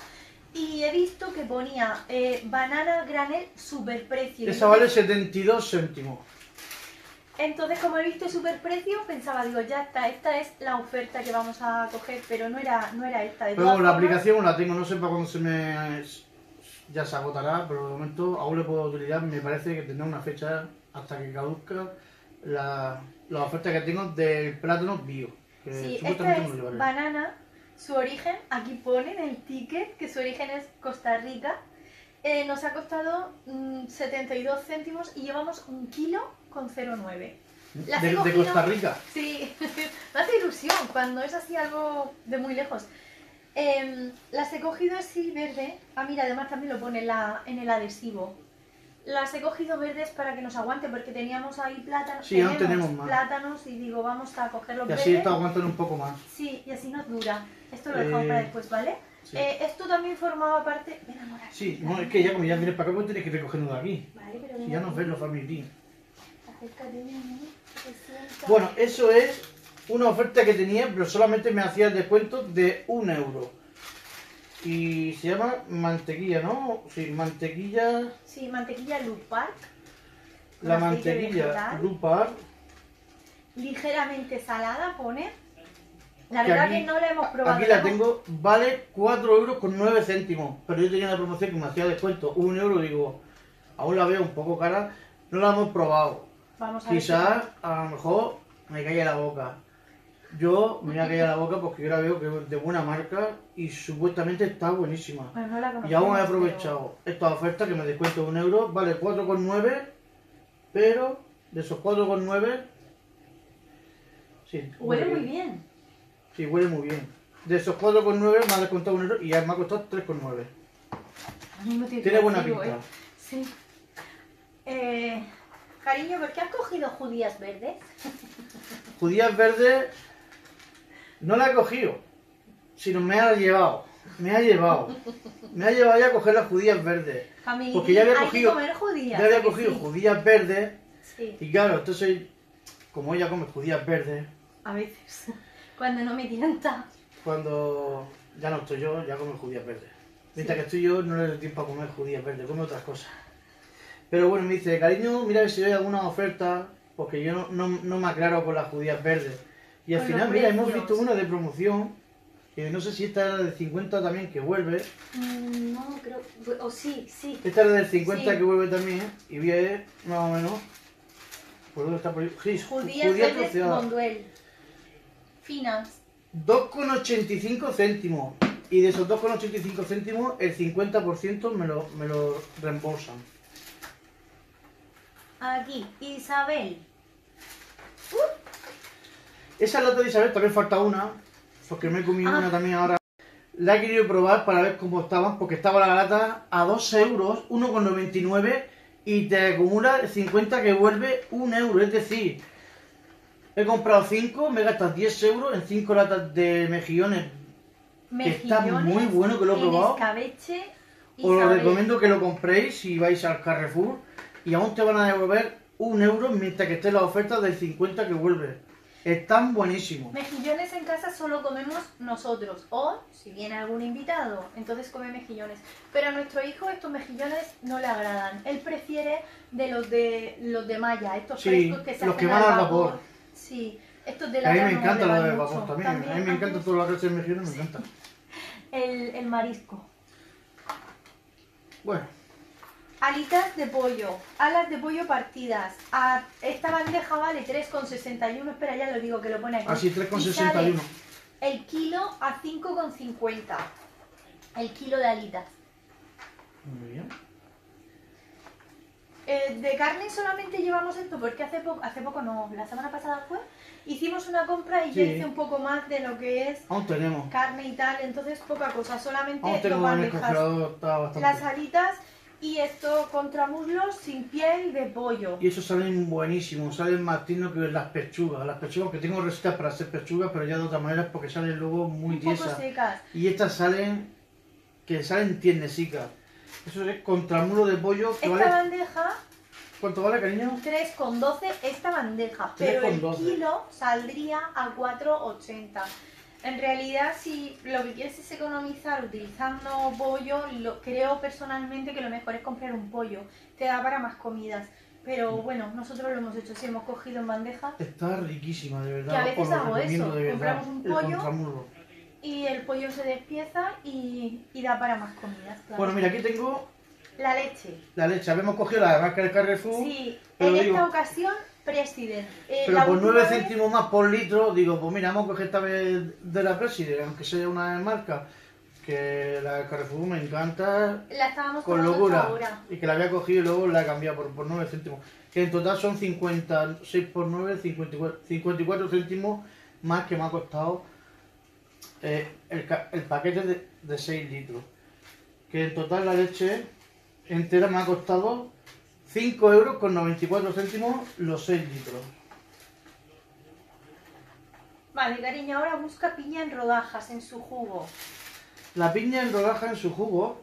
Y he visto que ponía eh, banana granel superprecio. Esa vale 72 céntimos. Entonces, como he visto superprecio, pensaba, digo, ya está, esta es la oferta que vamos a coger, pero no era, no era esta. De Pero todas la formas- aplicación la tengo, no sé para cuándo se me... Ya se agotará, pero de momento aún le puedo utilizar. Me parece que tendrá una fecha hasta que caduzca la, la oferta que tengo del plátano bio. Que Sí, esta supuestamente es banana. Su origen, aquí pone en el ticket que su origen es Costa Rica. Eh, nos ha costado mm, 72 céntimos y llevamos un kilo con 0,9. las he de, Costa Rica. Sí, me hace ilusión cuando es así algo de muy lejos. Em, las he cogido así verde. Ah, mira, además también lo pone la, en el adhesivo. Las he cogido verdes para que nos aguante porque teníamos ahí plátanos. Sí, tenemos más. plátanos y digo, vamos a cogerlos Y así verdes. está aguantando un poco más. Sí, y así nos dura. Esto lo dejamos Eh, para después, ¿vale? sí. Eh, esto también formaba parte. Ven, amor, aquí. Sí, no, es que ya como ya vienes para acá, pues tienes que recogernos de aquí. Vale, pero ya nos ven los family. Acércate. Bueno, eso es una oferta que tenía, pero solamente me hacía el descuento de un euro. Y se llama mantequilla, ¿no? Sí, mantequilla. Sí, mantequilla Loop Park. La mantequilla. Lupar. ligeramente salada pone. La Que verdad aquí- que no la hemos probado. Aquí la tengo, vale 4 euros con 9 céntimos. Pero yo tenía la promoción que me hacía descuento un euro, digo, aún la veo un poco cara, no la hemos probado. Vamos a ver. Quizás, a lo mejor, me cae la boca. Yo me voy a caer la boca porque yo la veo que es de buena marca y supuestamente está buenísima. Pues no la Y aún he aprovechado esta oferta que me descuento un euro, vale 4,9, pero de esos 4,9... Sí, Huele muy bien. Sí, huele muy bien. De esos 4,9 me ha descontado un euro y ya me ha costado 3,9. Al mismo tiempo Tiene buena pinta. ¿eh? Sí. Eh, cariño, ¿por qué has cogido judías verdes? Judías verdes no la he cogido, sino me ha llevado. Me ha llevado. Me ha llevado ya a coger las judías verdes. Porque ya había cogido- comer judías. Ya había ¿a que cogido sí? judías verdes Sí, y claro, entonces, como ella come judías verdes, a veces. Cuando no me tienta. cuando ya no estoy yo, ya come judías verdes. Mientras Sí. que estoy yo, no le doy tiempo a comer judías verdes, come otras cosas. Pero bueno, me dice, cariño, mira a ver si hay alguna oferta, porque yo no, no, no me aclaro con las judías verdes. Y al final, mira, hemos visto una de promoción, que no sé si esta era de 50 también, que vuelve. Mm, No, creo. O sí, sí. Esta era del 50 Sí. que vuelve también, y vi ahí, más o menos. ¿Por dónde está por ahí? Judías judía troceada. Bonduel. Finas. 2,85 céntimos. Y de esos 2,85 céntimos, el 50% me lo, me lo reembolsan. Aquí, Isabel. Esa lata de Isabel también falta una, porque me he comido Ah. una también ahora. La he querido probar para ver cómo estaban, porque estaba la lata a 2 euros, 1,99 y te acumula el 50 que vuelve 1 euro. Es decir, he comprado 5, me gastas 10 euros en 5 latas de mejillones. Que está Mejillones muy bueno, que lo he probado. escabeche, Os lo recomiendo que lo compréis si vais al Carrefour y aún te van a devolver 1 euro mientras que esté la oferta del 50 que vuelve. Están buenísimos. Mejillones en casa solo comemos nosotros. O si viene algún invitado, entonces come mejillones. Pero a nuestro hijo estos mejillones no le agradan. Él prefiere de los de los de malla, estos Sí, frescos que se los hacen que van al vapor. Sí, estos de A la mí me encanta lo de vapor también. A mí me encanta lo que hace el mejillón, me encanta. el, el marisco. Bueno, Alitas de pollo, alas de pollo partidas. A- esta bandeja vale 3,61. Espera, ya lo digo que lo pone aquí. así sale 3,61. El kilo a 5,50. El kilo de alitas. Muy bien. Eh, de carne solamente llevamos esto porque hace poco, hace poco no, la semana pasada fue, hicimos una compra y yo Sí. hice un poco más de lo que es Aún tenemos. carne y tal, entonces poca cosa, solamente Aún tenemos las alitas y esto contramuslos sin piel de pollo. Y esos salen buenísimos, salen más tiernos que las pechugas. Las pechugas que tengo recetas para hacer pechugas, pero ya de otra manera porque salen luego muy un poco tiesas. secas. Y estas salen que salen tiernecicas. Eso es contramulo de pollo que Esta vale. bandeja ¿Cuánto vale, cariño? 3,12 esta bandeja, pero el 3,12. kilo saldría a 4,80. En realidad, si lo que quieres es economizar utilizando pollo, lo, creo personalmente que lo mejor es comprar un pollo. Te da para más comidas. Pero Mm. bueno, nosotros lo hemos hecho, sí, hemos cogido en bandeja Está riquísima, de verdad. Que a veces hago eso, compramos un pollo. y el pollo se despieza y, y da para más comidas. claro. Bueno, mira, aquí tengo La leche. la leche. Habíamos cogido la marca del Carrefour, Sí, en digo- esta ocasión, President. Eh, pero por última 9 vez- céntimos más por litro, digo, pues mira, vamos a coger esta vez de la President, aunque sea una marca que la Carrefour me encanta La estábamos con locura. ahora. Y que la había cogido y luego la he cambiado por, por 9 céntimos. Que en total son 56 por 9, 54, 54 céntimos más que me ha costado eh, el paquete de, de 6 litros. Que en total la leche entera me ha costado 5 euros con 94 céntimos los 6 litros. Vale, cariño, ahora busca piña en rodajas en su jugo. La piña en rodaja en su jugo,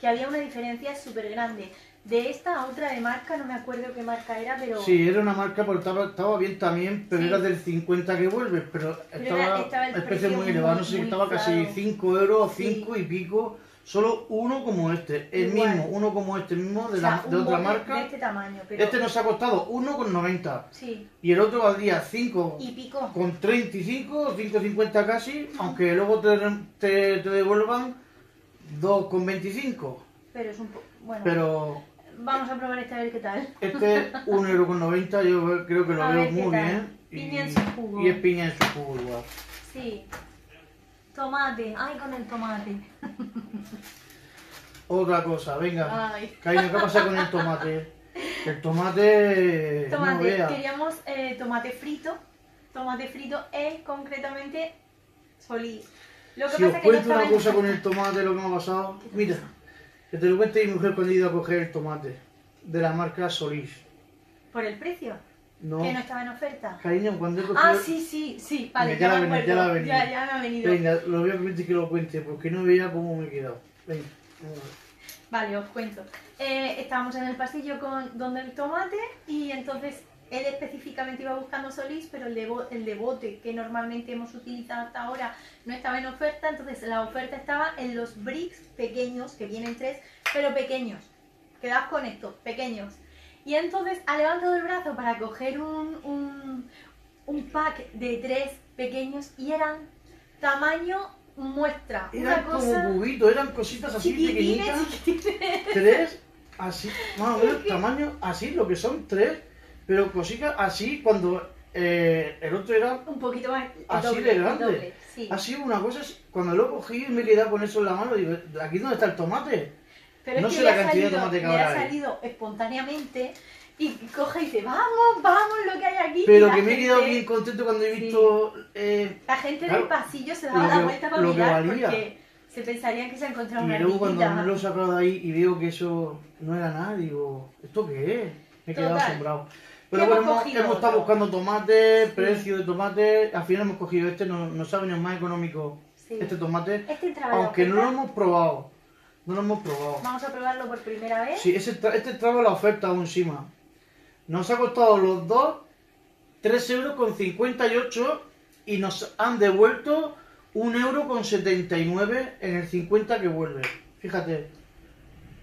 Que había una diferencia súper grande. De esta a otra de marca, no me acuerdo qué marca era, pero. sí, era una marca, pero estaba, estaba bien también, pero Sí. era del 50 que vuelve, pero Pero estaba, era- estaba el precio muy elevado, no sé estaba casi inflado. 5 euros, Sí. 5 y pico, solo uno como este, el Igual. mismo, uno como este mismo de, o sea, la- de otra marca. De este tamaño, pero. Este nos ha costado 1,90 Sí, y el otro valdría 5 y pico. con 35, 5,50 casi, aunque luego te, te, te devuelvan 2,25. Pero es un poco. Bueno, Pero vamos a probar esta a ver qué tal. este 1,90€ yo creo que lo A veo muy tal. bien Piña en su jugo. Y es piña en su jugo igual. Sí. Tomate. Ay, con el tomate. Otra cosa, venga. Ay. ¿qué pasa con el tomate? El tomate. No Tomate. vea. Queríamos eh, tomate frito. Tomate frito es concretamente solís. Lo que Si pasa os es que no cuento una cosa con el tomate, lo que me ha pasado. Mira, que te lo cuente mi mujer cuando he ido a coger el tomate. De la marca Solís. ¿Por el precio? No. Que no estaba en oferta. Cariño, cuando he cogido. Ah, sí, sí, sí. Vale, ya, ya me ya. Ya, ya me ha venido. Venga, lo voy a permitir que lo cuente porque no veía cómo me he quedado. Venga, vamos a ver. Vale, os cuento. Eh, estábamos en el pasillo con donde el tomate y entonces él específicamente iba buscando Solís, pero el de, el de bote que normalmente hemos utilizado hasta ahora no estaba en oferta, entonces la oferta estaba en los bricks pequeños, que vienen tres, pero pequeños. Quedaos con esto, pequeños. Y entonces ha levantado el brazo para coger un, un, un pack de tres pequeños y eran tamaño muestra. Eran una cosa como cubitos, eran cositas así pequeñitas. Tres, así, más o menos tamaño así, lo que son tres, pero cositas así cuando eh, el otro era Un poquito más. Así doble, de grande. doble, sí. Ha sido una cosa, cuando lo cogido y me he quedado con eso en la mano, digo, ¿aquí dónde está el tomate? Pero no es que sé la cantidad de tomate que habrá ha salido espontáneamente y coge y dice, vamos, vamos, lo que hay aquí. Pero que me he quedado bien contento cuando he Sí. visto... eh, La gente Claro, del pasillo se daba la vuelta para mirar porque se pensarían que se ha encontrado una y luego cuando me lo he sacado de ahí y veo que eso no era nada, digo, ¿esto qué es? Me he quedado Total. asombrado. ¿Qué Pero bueno, hemos, estado buscando tomate, precio de tomate, al final hemos cogido este, nos, nos ha venido más económico Sí. este tomate, Este aunque no lo hemos probado, no lo hemos probado. Vamos a probarlo por primera vez. Sí, ese, tra- este traba la oferta aún encima. Nos ha costado los dos 3 euros con 58 y nos han devuelto 1 euro con 79 en el 50 que vuelve. Fíjate,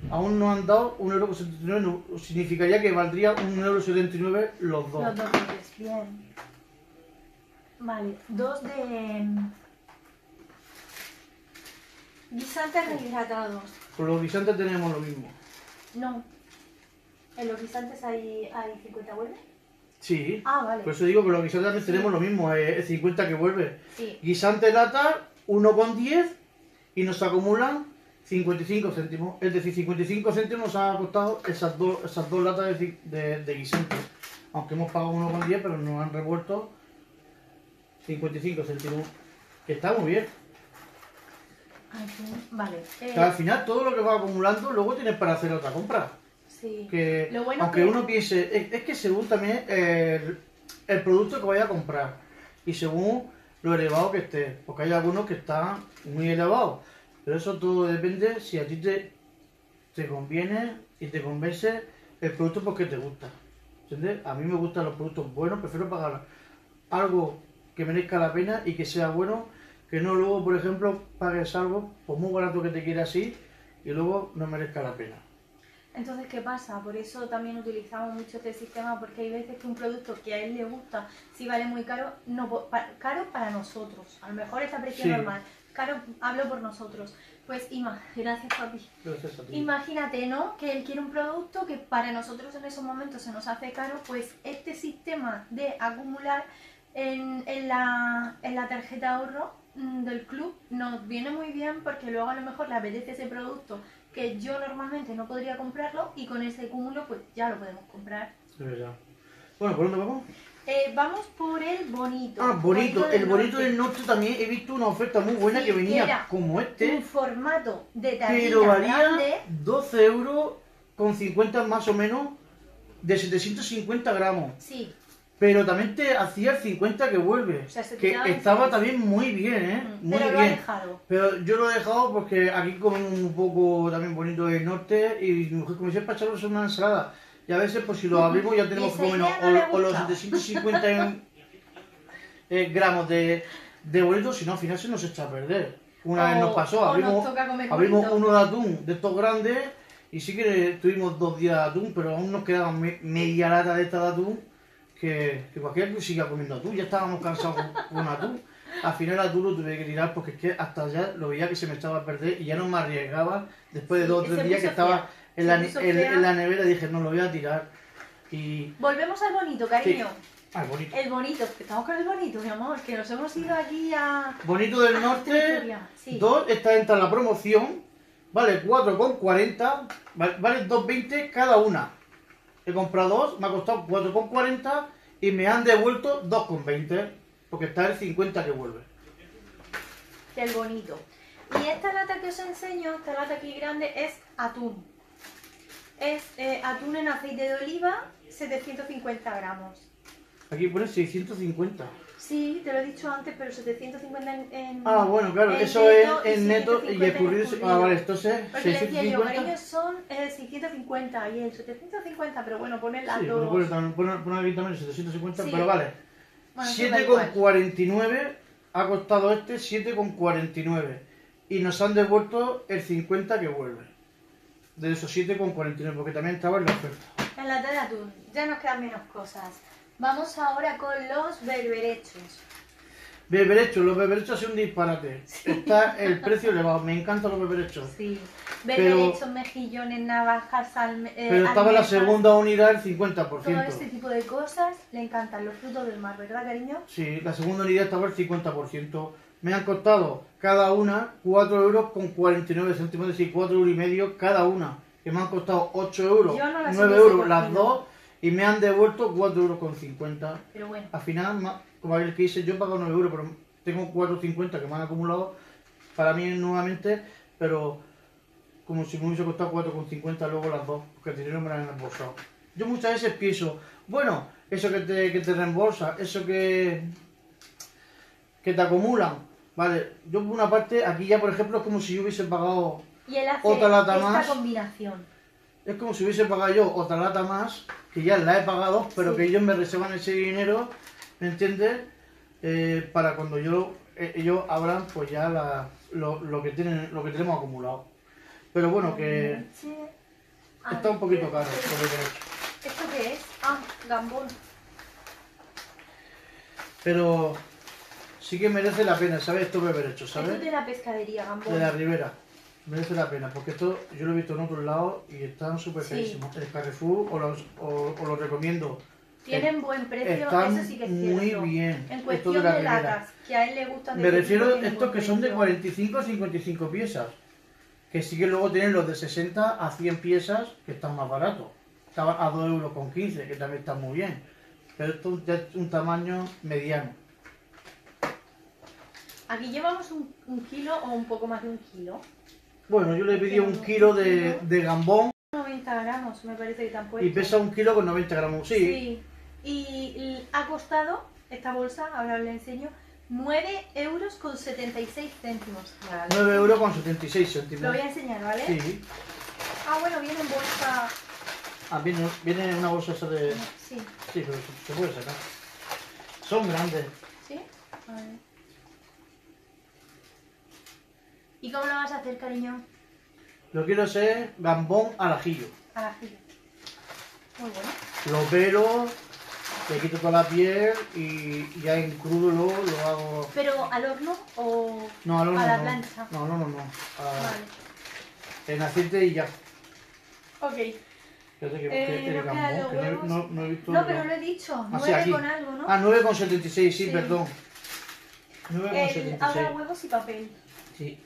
aún no han dado 1 euro con 79, no- significaría que valdría 1 euro 79 los dos. Los dos bien. Vale, dos de guisantes rehidratados. Con los guisantes tenemos lo mismo. No. ¿En los guisantes hay, hay 50 vuelve? Sí, Ah, vale. por eso digo que los guisantes también tenemos lo mismo, eh, el 50 que vuelve. Sí. Guisante lata, 1,10 y nos acumulan 55 céntimos. Es decir, 55 céntimos ha costado esas dos, esas dos latas de, de, de guisante. Aunque hemos pagado 1,10, pero nos han revuelto 55 céntimos. Que está muy bien. Vale. eh, al final todo lo que va acumulando luego tienes para hacer otra compra. sí. Que, Lo bueno aunque que- uno piense, es, es que según también el, el producto que vaya a comprar y según lo elevado que esté, porque hay algunos que están muy elevados, pero eso todo depende si a ti te, te conviene y te convence el producto porque te gusta. ¿Entiendes? A mí me gustan los productos buenos, prefiero pagar algo que merezca la pena y que sea bueno, que no luego, por ejemplo, pagues algo por muy barato que te quiera así y luego no merezca la pena. Entonces, ¿qué pasa? Por eso también utilizamos mucho este sistema, porque hay veces que un producto que a él le gusta, si vale muy caro, no pa- caro para nosotros. A lo mejor está precio Sí. normal. Caro, hablo por nosotros. Pues, ima, gracias papi. Gracias a ti. Imagínate, ¿no? Que él quiere un producto que para nosotros en esos momentos se nos hace caro, pues este sistema de acumular en, en la, en la tarjeta ahorro del club nos viene muy bien porque luego a lo mejor le apetece ese producto que yo normalmente no podría comprarlo y con ese cúmulo pues ya lo podemos comprar. Verdad. Bueno, ¿por dónde vamos? Eh, vamos por el bonito. Ah, bonito. El bonito norte. del norte también he visto una oferta muy buena Sí, que venía como Un este, formato de tablilla pero valía grande. 12 euros con 50 más o menos de 750 gramos. Sí, Pero también te hacía el 50 que vuelve. O sea, se te que estaba también muy bien, ¿eh? mm, Muy pero lo bien. dejado. Pero yo lo he dejado porque aquí comemos un poco también bonito del norte y mi mujer como dice para una ensalada. Y a veces pues si lo abrimos ya tenemos lo menos o, o los gusta. 750 en- eh, gramos de, de bonito, si no al final se nos echa a perder. Una O- vez nos pasó, nos abrimos, abrimos uno de atún de estos grandes y sí que tuvimos dos días de atún, pero aún nos quedaba me- media lata de esta de atún que, que cualquiera siga comiendo atún. Ya estábamos cansados con, con atún. Al final el atún lo tuve que tirar porque es que hasta ya lo veía que se me estaba a perder y ya no me arriesgaba. Después de Sí, dos o tres días que estaba en la, en- en la nevera dije no lo voy a tirar. Y Volvemos al bonito, cariño. Ah, bonito. El bonito, estamos con el bonito, mi amor, que nos hemos ido aquí a... Bonito del a norte. Victoria, sí. 2 está entra en la promoción. Vale 4,40. Vale, vale 2,20 cada una. He comprado dos, me ha costado 4,40 y me han devuelto 2,20. Porque está el 50 que vuelve. El bonito. Y esta lata que os enseño, esta lata aquí grande, es atún. Es eh, atún en aceite de oliva, 750 gramos. Aquí pone 650. Sí, te lo he dicho antes, pero 750 en... en- Ah, bueno, claro, en eso es neto y en neto y 650 en escurrido. Ah, vale, entonces Porque le decía yo, 650. cariño, son eh, 650 y el 750, pero bueno, pone las Sí, dos. pone, pone, pone, pone aquí también 750, Sí. pero vale. Bueno, eso da igual. 7,49 ha costado este 7,49 y nos han devuelto el 50 que vuelve. De esos 7,49, porque también estaba en la oferta. En la de atún, ya nos quedan menos cosas. Vamos ahora con los berberechos. Beberechos, los beberechos es un disparate. Está el precio elevado, me encantan los beberechos. Sí. Pero- Berberechos, mejillones, navajas, alme eh, Pero estaba la almejas, segunda unidad el Todo 50%. este tipo de cosas le encantan los frutos del mar, ¿verdad, cariño? Sí, la segunda unidad estaba el 50%. Me han costado cada una 4 euros con 49 céntimos, es decir, 4 euros y medio cada una. Que me han costado 8 euros, Yo no las 9 hubiese euros las dos y me han devuelto 4 euros con 50. Pero bueno, Al final, como el que dice, yo he pagado 9 euros, pero tengo 4,50 que me han acumulado para mí nuevamente, pero como si me hubiese costado 4,50 luego las dos, porque el dinero me lo han reembolsado. Yo muchas veces pienso, bueno, eso que te, que te reembolsa, eso que, que te acumulan, vale, yo por una parte, aquí ya por ejemplo es como si yo hubiese pagado, y él hace Otra lata esta más. combinación. Es como si hubiese pagado yo otra lata más, que ya la he pagado, pero Sí. que ellos me reservan ese dinero, ¿me entiendes? Eh, para cuando yo eh, ellos abran pues ya la- lo, lo que tienen lo que tenemos acumulado. Pero bueno, que está un poquito caro. ¿esto por lo que hecho. ¿Esto qué es? Ah, gambón. Pero sí que merece la pena, ¿sabes? Esto beber hecho, Esto ¿sabes? es de la pescadería, gambón. De la ribera. Merece la pena, porque esto yo lo he visto en otros lados y están súper Sí. carísimos. El Carrefour os los, os- os lo recomiendo. Tienen buen precio, Están eso sí que es muy cierto. bien. En cuestión de de, la ribera. latas, que a él le gustan de Me refiero a estos que son de precio. 45 a 55 piezas. Que sí que luego tienen los de 60 a 100 piezas que están más baratos. Estaban a 2 euros con 15, que también están muy bien. Pero esto ya es un tamaño mediano. Aquí llevamos un, un kilo o un poco más de un kilo. Bueno, yo le pedido un kilo de, de gambón 90 gramos, me parece que puesto. y pesa un kilo con 90 gramos. Sí, Sí. Y, ha costado esta bolsa, ahora la enseño, 9 euros con 76 céntimos. Vale. 9 euros con 76 Lo céntimos. voy a enseñar, ¿vale? Sí. Ah, bueno, viene en bolsa. Ah, viene, viene una bolsa esa de... Sí. Sí, pero se, puede sacar. Son grandes. ¿Sí? A ver. ¿Y cómo lo vas a hacer, cariño? Lo quiero hacer gambón al ajillo. Al ajillo. Muy bueno. Lo pelo, le quito toda la piel y ya en crudo lo, lo hago. ¿Pero al horno o...? No, al horno A la no. plancha. No, no, no, no. A- Vale. En aceite y ya. Ok. Que, Eh, que- gambón, que no, he- huevos. no, no he visto. No, pero lo he dicho. Ah, sí, 9 aquí. con algo, ¿no? Ah, 9,76, sí, Sí. perdón. El, 9,76. ahora huevos y papel. Sí.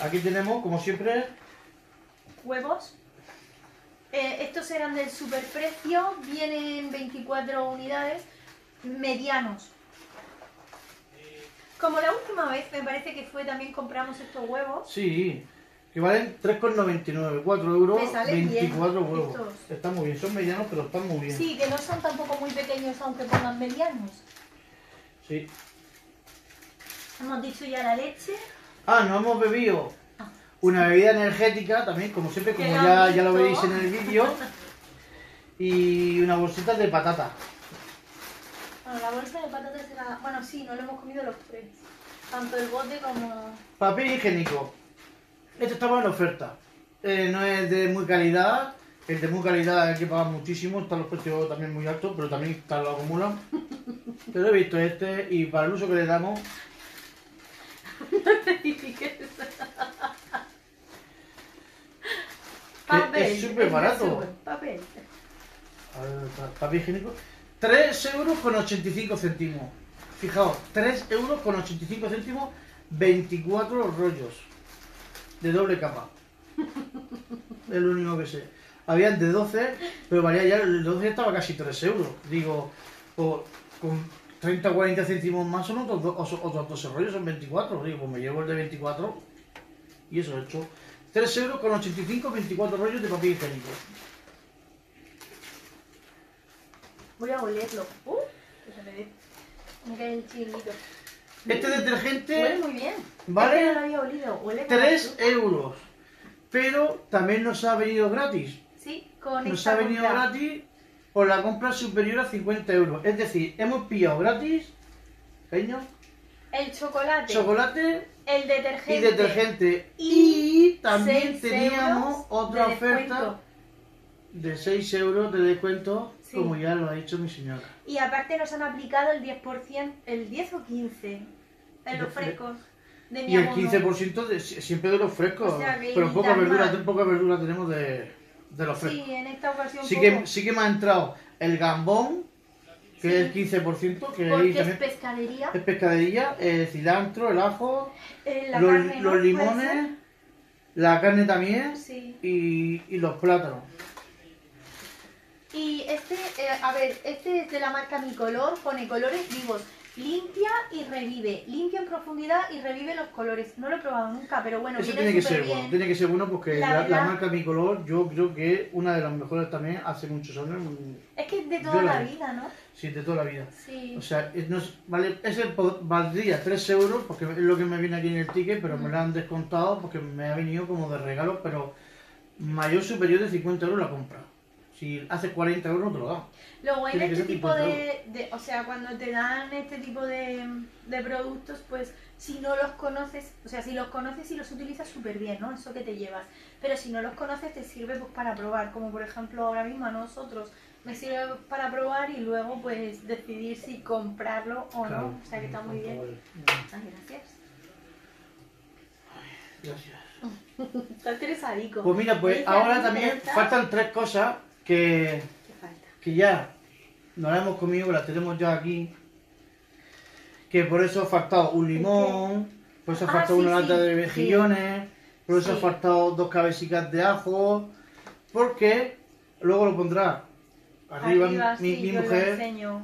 Aquí tenemos, como siempre, Huevos. Eh, estos eran del superprecio. Vienen 24 unidades medianos. Como la última vez, me parece que fue también compramos estos huevos. sí, que valen 3,99, 4 euros, Me salen bien 24 huevos. estos. Están muy bien, son medianos, pero están muy bien. Sí, que no son tampoco muy pequeños, aunque pongan medianos. Sí. Hemos dicho ya la leche. Ah, no hemos bebido Ah. una bebida energética también, como siempre, como ya, ya lo veis en el vídeo. Y una bolsita de patata. Bueno, la bolsa de patatas era... Bueno, sí, no lo hemos comido los tres. Tanto el bote como... Papel higiénico. Este estaba en oferta. Eh, no es de muy calidad. El de muy calidad hay que pagar muchísimo. Están los precios también muy altos, pero también tal lo acumulan. Pero he visto este y para el uso que le damos, que es súper barato. Papel. A ver, pa- papel higiénico. 3 euros con 85 céntimos. Fijaos, 3 euros con 85 céntimos, 24 rollos de doble capa. es lo único que sé. Habían de 12, pero valía ya, el 12 estaba casi 3 euros. Digo, pues, con 30 o 40 céntimos más son otros, otros, otros 12 rollos, son 24. Digo, pues me llevo el de 24 y eso he hecho. 3 euros con 85, 24 rollos de papel higiénico. Voy a olerlo. Uh, se me ve. Me cae el chiringuito. Este Huele detergente muy bien. Vale. Es que no lo había olido. Huele como 3 azúcar. euros. Pero también nos ha venido gratis. Sí, con Nos esta ha venido compra. gratis por la compra superior a 50 euros. Es decir, hemos pillado gratis, peño, El chocolate. chocolate el y detergente. detergente. Y Y también teníamos otra de oferta de 6 euros de descuento, Sí. como ya lo ha dicho mi señora. Y aparte nos han aplicado el 10%, el 10 o 15 en los frescos de mi Y el abono. 15% de, siempre de los frescos. O sea pero poca verdura, poca verdura tenemos de, de los frescos. Sí, en esta ocasión Sí poco, que, sí que me ha entrado el gambón, que Sí. es el 15%, que ahí porque es también pescadería. es pescadería, el cilantro, el ajo, eh, los, carne, ¿no? los ¿Puede limones, la carne también? Sí. y, y los plátanos. Y este, eh, a ver, este es de la marca Mi Color, pone colores vivos. Limpia y revive. Limpia en profundidad y revive los colores. No lo he probado nunca, pero bueno, Eso tiene que ser bien. bueno, tiene que ser bueno porque La la, la verdad- marca Mi Color yo creo que es una de las mejores también hace muchos años, Es que es de toda la la vi. vida, ¿no? sí, de toda la vida. Sí. O sea, es- no es- vale, ese valdría 3 euros porque es lo que me viene aquí en el ticket, pero me lo han descontado porque me ha venido como de regalo, pero mayor superior de 50 euros la compra. Si hace 40 euros no te lo da. Lo bueno de este tipo 50 de, de- o sea, cuando te dan este tipo de, de productos, pues si no los conoces, o sea, si los conoces y los utilizas súper bien, ¿no? Eso que te llevas. Pero si no los conoces te sirve pues para probar, como por ejemplo ahora mismo a nosotros me sirve para probar y luego pues decidir si comprarlo o Claro. no. O sea que está muy bien. Ay, gracias. Gracias. Está interesadico. Pues mira, pues ahora "A mí me también gusta". faltan tres cosas que, que ya nos las hemos comido, las tenemos ya aquí. Que por eso ha faltado un limón, por eso ha Ah, faltado sí, una lata sí, de mejillones, por eso ha Sí. faltado dos cabecitas de ajo, porque luego lo pondrá arriba, Arriba, mi, sí, mujer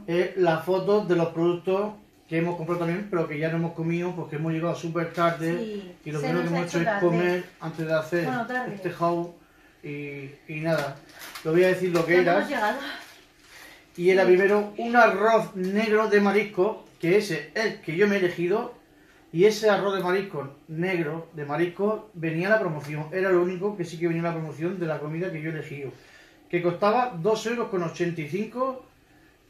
eh, las fotos de los productos que hemos comprado también, pero que ya no hemos comido porque hemos llegado súper tarde Sí, y lo primero que hemos hecho es comer antes de hacer Bueno, este haul y, y nada. Lo voy a decir lo que ¿Cuándo era. Y era primero un arroz negro de marisco, que ese es el que yo me he elegido. Y ese arroz de marisco negro de marisco venía a la promoción. Era lo único que sí que venía a la promoción de la comida que yo he elegido. Que costaba 2,85 euros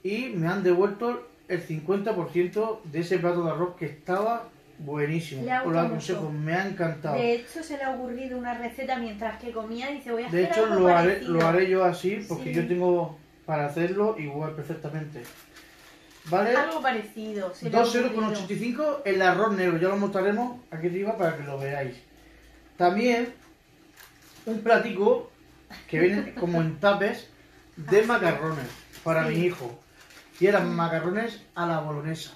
y me han devuelto el 50% de ese plato de arroz que estaba buenísimo. Le Os lo aconsejo, me ha encantado. De hecho, se le ha ocurrido una receta mientras que comía y dice, voy a De hacer hecho, algo lo haré, lo haré yo así porque Sí. yo tengo para hacerlo igual perfectamente. ¿Vale? Algo parecido. se le ha 2 euros con ocurrido. 85 el arroz negro, ya lo mostraremos aquí arriba para que lo veáis. También un platico que viene como en tapes de macarrones para Sí. mi hijo. Y eran macarrones a la bolognesa.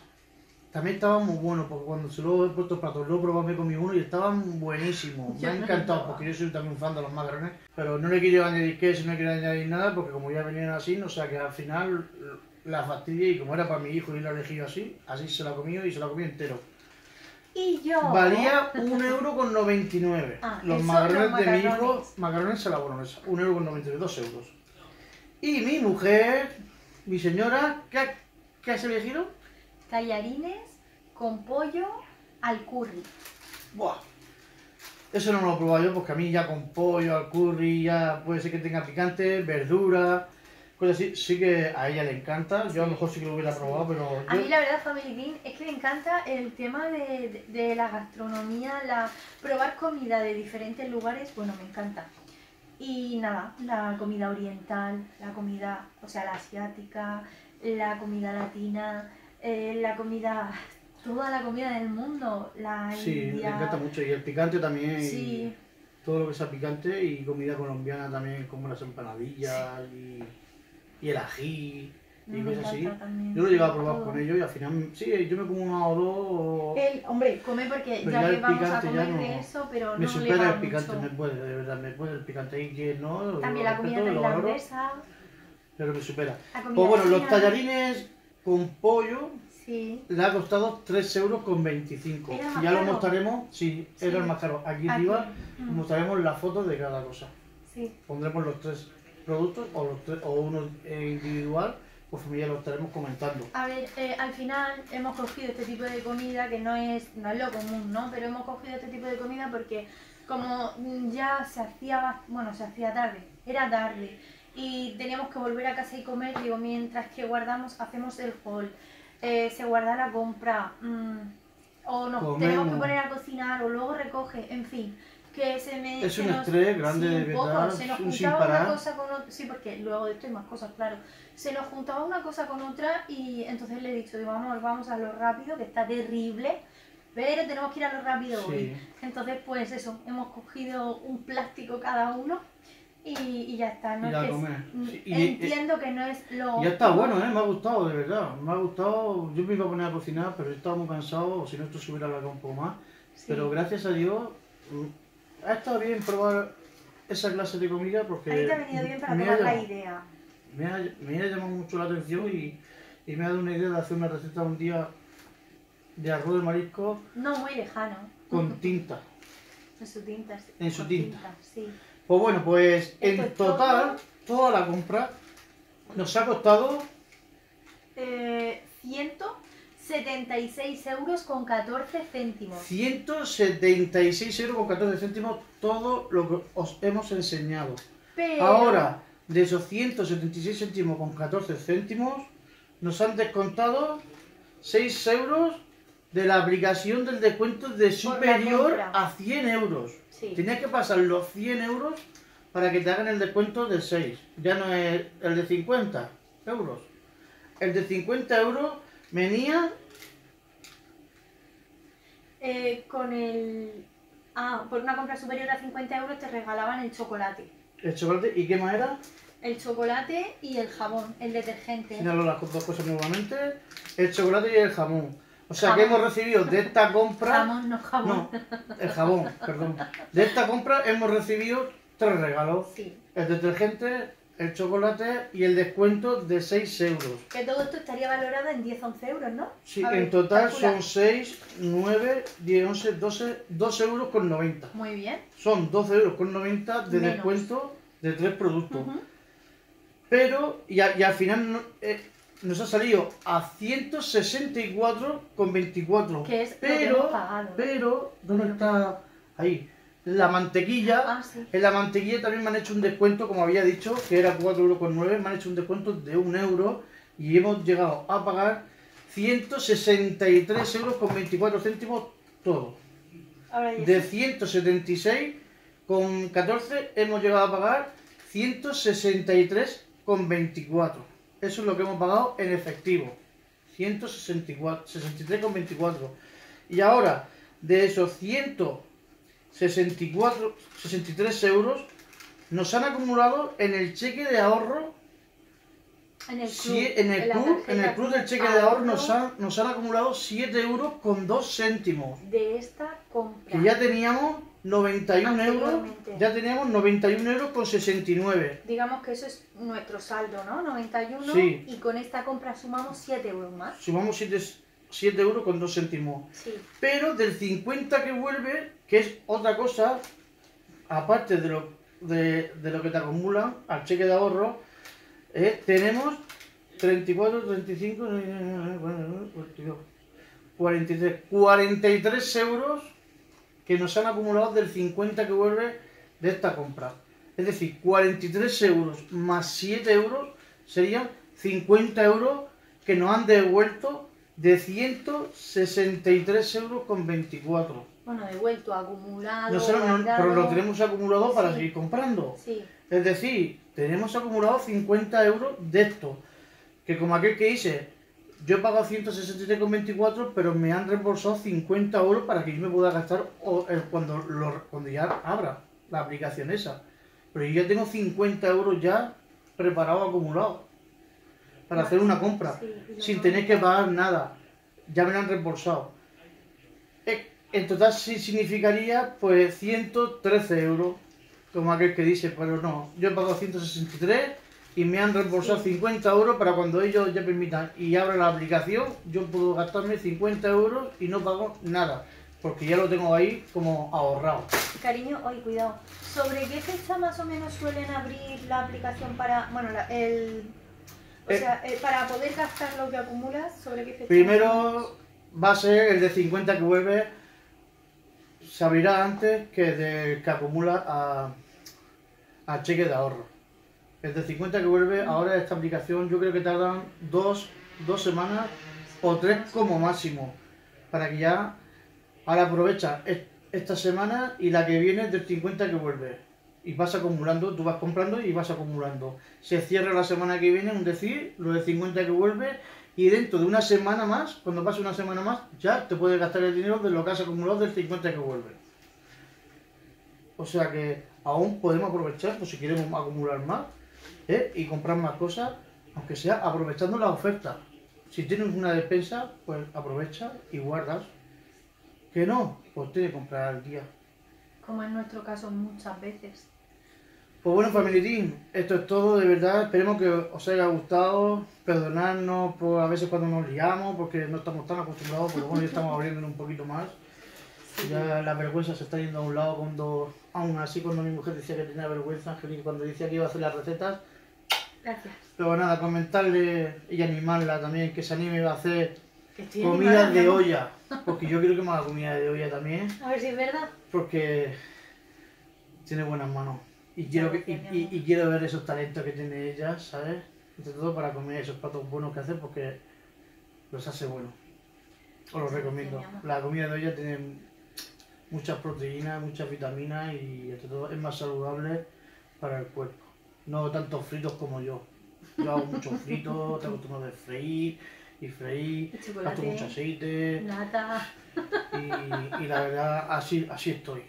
También estaban muy buenos porque cuando se lo he puesto platos, lo probé con mi uno y estaban buenísimos. Me ha encantado porque yo soy también un fan de los macarrones. Pero no le quiero añadir queso, no le quiero añadir nada porque como ya venían así, no sé, que al final la fastidia y como era para mi hijo y lo he elegido así, así se lo ha comido y se lo ha comido entero. Y yo... Valía 1,99€. Ah, los macarrones de mi hijo, macarrones. a la bolognesa, 1,99€, 2 euros. Y mi mujer, mi señora, ¿qué, qué has elegido? Tallarines con pollo al curry. Buah. Eso no me lo he probado yo porque a mí ya con pollo, al curry, ya puede ser que tenga picante, verdura, cosas así. Sí que a ella le encanta. Yo a lo mejor sí que lo hubiera probado, pero A mí la verdad, Family Bean, es que me encanta el tema de, de- de la gastronomía, la probar comida de diferentes lugares, bueno, me encanta. Y nada, la comida oriental, la comida, o sea, la asiática, la comida latina, eh, la comida, toda la comida del mundo, la sí, india. encanta mucho. Y el picante también. y Sí, todo lo que sea picante y comida colombiana también, como las empanadillas y, y el ají. y Me cosas así. también, Yo lo he llegado a probar todo. con ellos y al final, sí, yo me como una o dos. El, hombre, come porque Pero ya ya que vamos a comer no- de eso, pero me no le supera el picante, mucho. me puede, de verdad, me puede el picante que no. También la comida tailandesa, pero me supera. Pues bueno, los tallarines con pollo Sí, le ha costado 3 euros con 25. ¿Era más Ya lo mostraremos, sí, Sí. era el más caro. Aquí Aquí, arriba mm. mostraremos las fotos de cada cosa. sí. Pondremos los tres productos o, los tres, o uno individual, pues ya lo estaremos comentando. A ver, eh, al final hemos cogido este tipo de comida que no es, no es lo común, ¿no? Pero hemos cogido este tipo de comida porque como ya se hacía, bueno, se hacía tarde, era tarde y teníamos que volver a casa y comer, digo, mientras que guardamos, hacemos el haul, eh, se guarda la compra, mm, o nos Comemos. tenemos que poner a cocinar, o luego recoge, en fin, que se me... Es se un nos- estrés grande, sí, de poco, verdad, se nos juntaba una cosa con otra, sí, porque luego de esto hay más cosas, claro, se nos juntaba una cosa con otra y entonces le he dicho, digo, vamos, vamos a lo rápido, que está terrible, pero tenemos que ir a lo rápido Sí. hoy. Entonces, pues eso, hemos cogido un plástico cada uno y, y ya está. No Y es que es- entiendo que no es lo... Ya está bueno, ¿eh? me ha gustado, de verdad. Me ha gustado. Yo me iba a poner a cocinar, pero he estado muy cansado, si no, esto se hubiera alargado un poco más. Sí. Pero gracias a Dios, mm, ha estado bien probar esa clase de comida porque. A te ha venido bien para tomar la idea. Me ha, me ha llamado mucho la atención y, y me ha dado una idea de hacer una receta un día de arroz de marisco No muy lejano. con tinta. En su tinta. sí, En su con tinta. sí. Pues bueno, pues Esto en total, toda la compra nos ha costado Eh, 176 euros con 14 céntimos. 176 euros con 14 céntimos todo lo que os hemos enseñado. Pero... Ahora, de esos 176 céntimos con 14 céntimos, nos han descontado 6 euros de la aplicación del descuento de superior a 100 euros. Sí. Tenías que pasar los 100 euros para que te hagan el descuento del 6. Ya no es el de 50 euros. El de 50 euros venía Eh, con el... Ah, por una compra superior a 50 euros te regalaban el chocolate. el chocolate. ¿Y qué más era? El chocolate y el jabón, el detergente. Señalo las dos cosas nuevamente. El chocolate y el jamón. O sea que Jamón. hemos recibido de esta compra... Jamón, no jabón. No, el jabón, perdón. De esta compra hemos recibido tres regalos. Sí. El detergente, el chocolate y el descuento de 6 euros. Que todo esto estaría valorado en 10-11 euros, ¿no? Sí, ver, en total calcula. son 6, 9, 10, 11, 12, 2 euros con 90. Muy bien. Son 12 euros con 90 de Menos. descuento de tres productos. Ujú. Pero, y, a- y al final no- eh, nos ha salido a 164,24. Que es lo que pero, pagado. pero, ¿dónde está? Ahí. La mantequilla. Ah, sí. En la mantequilla también me han hecho un descuento, como había dicho, que era 4,9 euros. Me han hecho un descuento de 1 euro y hemos llegado a pagar 163 euros con 24 céntimos todo. Ahora De sí. 176 con 14 hemos llegado a pagar 163 con 24. Eso es lo que hemos pagado en efectivo. 164, 63 con 24. Y ahora, de esos 164, 63 euros, nos han acumulado en el cheque de ahorro En el club. En el club, en el club del cheque de ahorro nos han, nos han acumulado 7 euros con 2 céntimos. De esta compra. Que ya teníamos 91 euros, ya teníamos 91 euros con 69. Digamos que eso es nuestro saldo, ¿no? 91. Sí. Y con esta compra sumamos 7 euros más. Sumamos 7, 7 euros con 2 céntimos. Sí. Pero del 50 que vuelve, que es otra cosa, aparte de lo, de, de lo que te acumulan al cheque de ahorro, eh, tenemos 34, 35, 42, 43, 43 euros que nos han acumulado del 50 que vuelve de esta compra. Es decir, 43 euros más 7 euros serían 50 euros que nos han devuelto de 163 euros con 24. Bueno, devuelto, acumulado. Nosotros no- pero lo tenemos acumulado para Sí. seguir comprando. Sí. Es decir, tenemos acumulado 50 euros de esto. Que como aquel que dice, yo he pagado 163,24, pero me han reembolsado 50 euros para que yo me pueda gastar eh, cuando, lo- cuando ya abra la aplicación esa. Pero yo ya tengo 50 euros ya preparados acumulados. para hacer una compra, Sí, sin tener que pagar nada. Ya me lo han reembolsado. Eh, En total sí significaría pues 113 euros, como aquel que dice, pero no, yo he pagado 163 y me han reembolsado 50 euros para cuando ellos ya permitan y abran la aplicación, yo puedo gastarme 50 euros y no pago nada, porque ya lo tengo ahí como ahorrado. Cariño, oye, cuidado. ¿Sobre qué fecha más o menos suelen abrir la aplicación para, bueno, la- el, o Eh. sea, eh, para poder gastar lo que acumulas? ¿Sobre qué fecha? Primero va a ser el de 50 que vuelve, se abrirá antes que el de que acumula a, a cheque de ahorro. El de 50 que vuelve, ahora esta aplicación yo creo que tardan dos, dos semanas o tres como máximo, para que ya ahora aprovecha es- esta semana y la que viene del 50 que vuelve. Y vas acumulando, tú vas comprando y vas acumulando. Se cierra la semana que viene, un decir, lo de 50 que vuelve, y dentro de una semana más, cuando pase una semana más, ya te puedes gastar el dinero de lo que has acumulado del 50 que vuelve. O sea que aún podemos aprovechar, pues si queremos acumular más ¿eh? y comprar más cosas, aunque sea aprovechando la oferta. Si tienes una despensa, pues aprovecha y guardas. Que no, pues tienes que comprar al día. Como en nuestro caso muchas veces. Pues bueno, Family Team, esto es todo, de verdad. Esperemos que os haya gustado. Perdonadnos por a veces cuando nos liamos, porque no estamos tan acostumbrados, pero bueno, ya estamos abriéndonos un poquito más. Ya la vergüenza se está yendo a un lado cuando, aún así, cuando mi mujer decía que tenía vergüenza, Angelina, cuando decía que iba a hacer las recetas. Gracias. Pero nada, comentarle y animarla también que se anime a hacer comida de olla. Porque yo quiero que me haga comida de olla también. A ver si es verdad. porque tiene buenas manos. Y quiero, que- y, y- y quiero ver esos talentos que tiene ella, ¿sabes? Entre todo para comer esos platos buenos que hace porque los hace buenos. Os los recomiendo. La comida de olla tiene muchas proteínas, muchas vitaminas y entre todo es más saludable para el cuerpo. No tantos fritos como yo. Yo hago muchos fritos, tengo turno de freír y freír, gasto mucho aceite. Nata. Y, y la verdad, así, así estoy.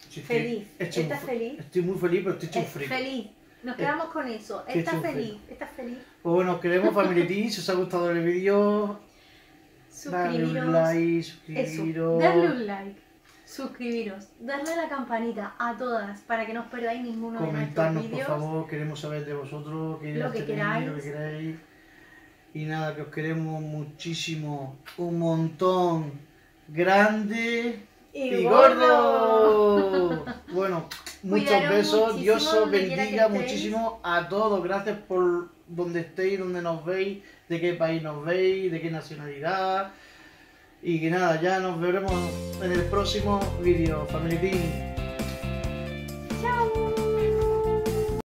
Estoy Feliz. un ¿Estás fr- feliz? Estoy muy feliz, pero estoy hecho Eh, frito. feliz. Nos Eh, quedamos con eso. estoy Estás feliz. frito. Estás feliz. Pues bueno, os queremos Family Team, si os ha gustado el vídeo, darle Suscribiros. un like, Eso. suscribiros. Darle un like. Suscribiros. Darle a la campanita a todas para que no os perdáis ninguno de Comentarnos, nuestros por vídeos. favor, queremos saber de vosotros, qué Lo que queráis. lo que queráis. Y nada, que os queremos muchísimo, un montón, grande Y y, gordo. gordo. Bueno, muchos Cuidaros besos, Dios os bendiga muchísimo a todos, gracias por donde estéis, donde nos veis, de qué país nos veis, de qué nacionalidad. Y que nada, ya nos veremos en el próximo vídeo, Family Team. ¡Chao!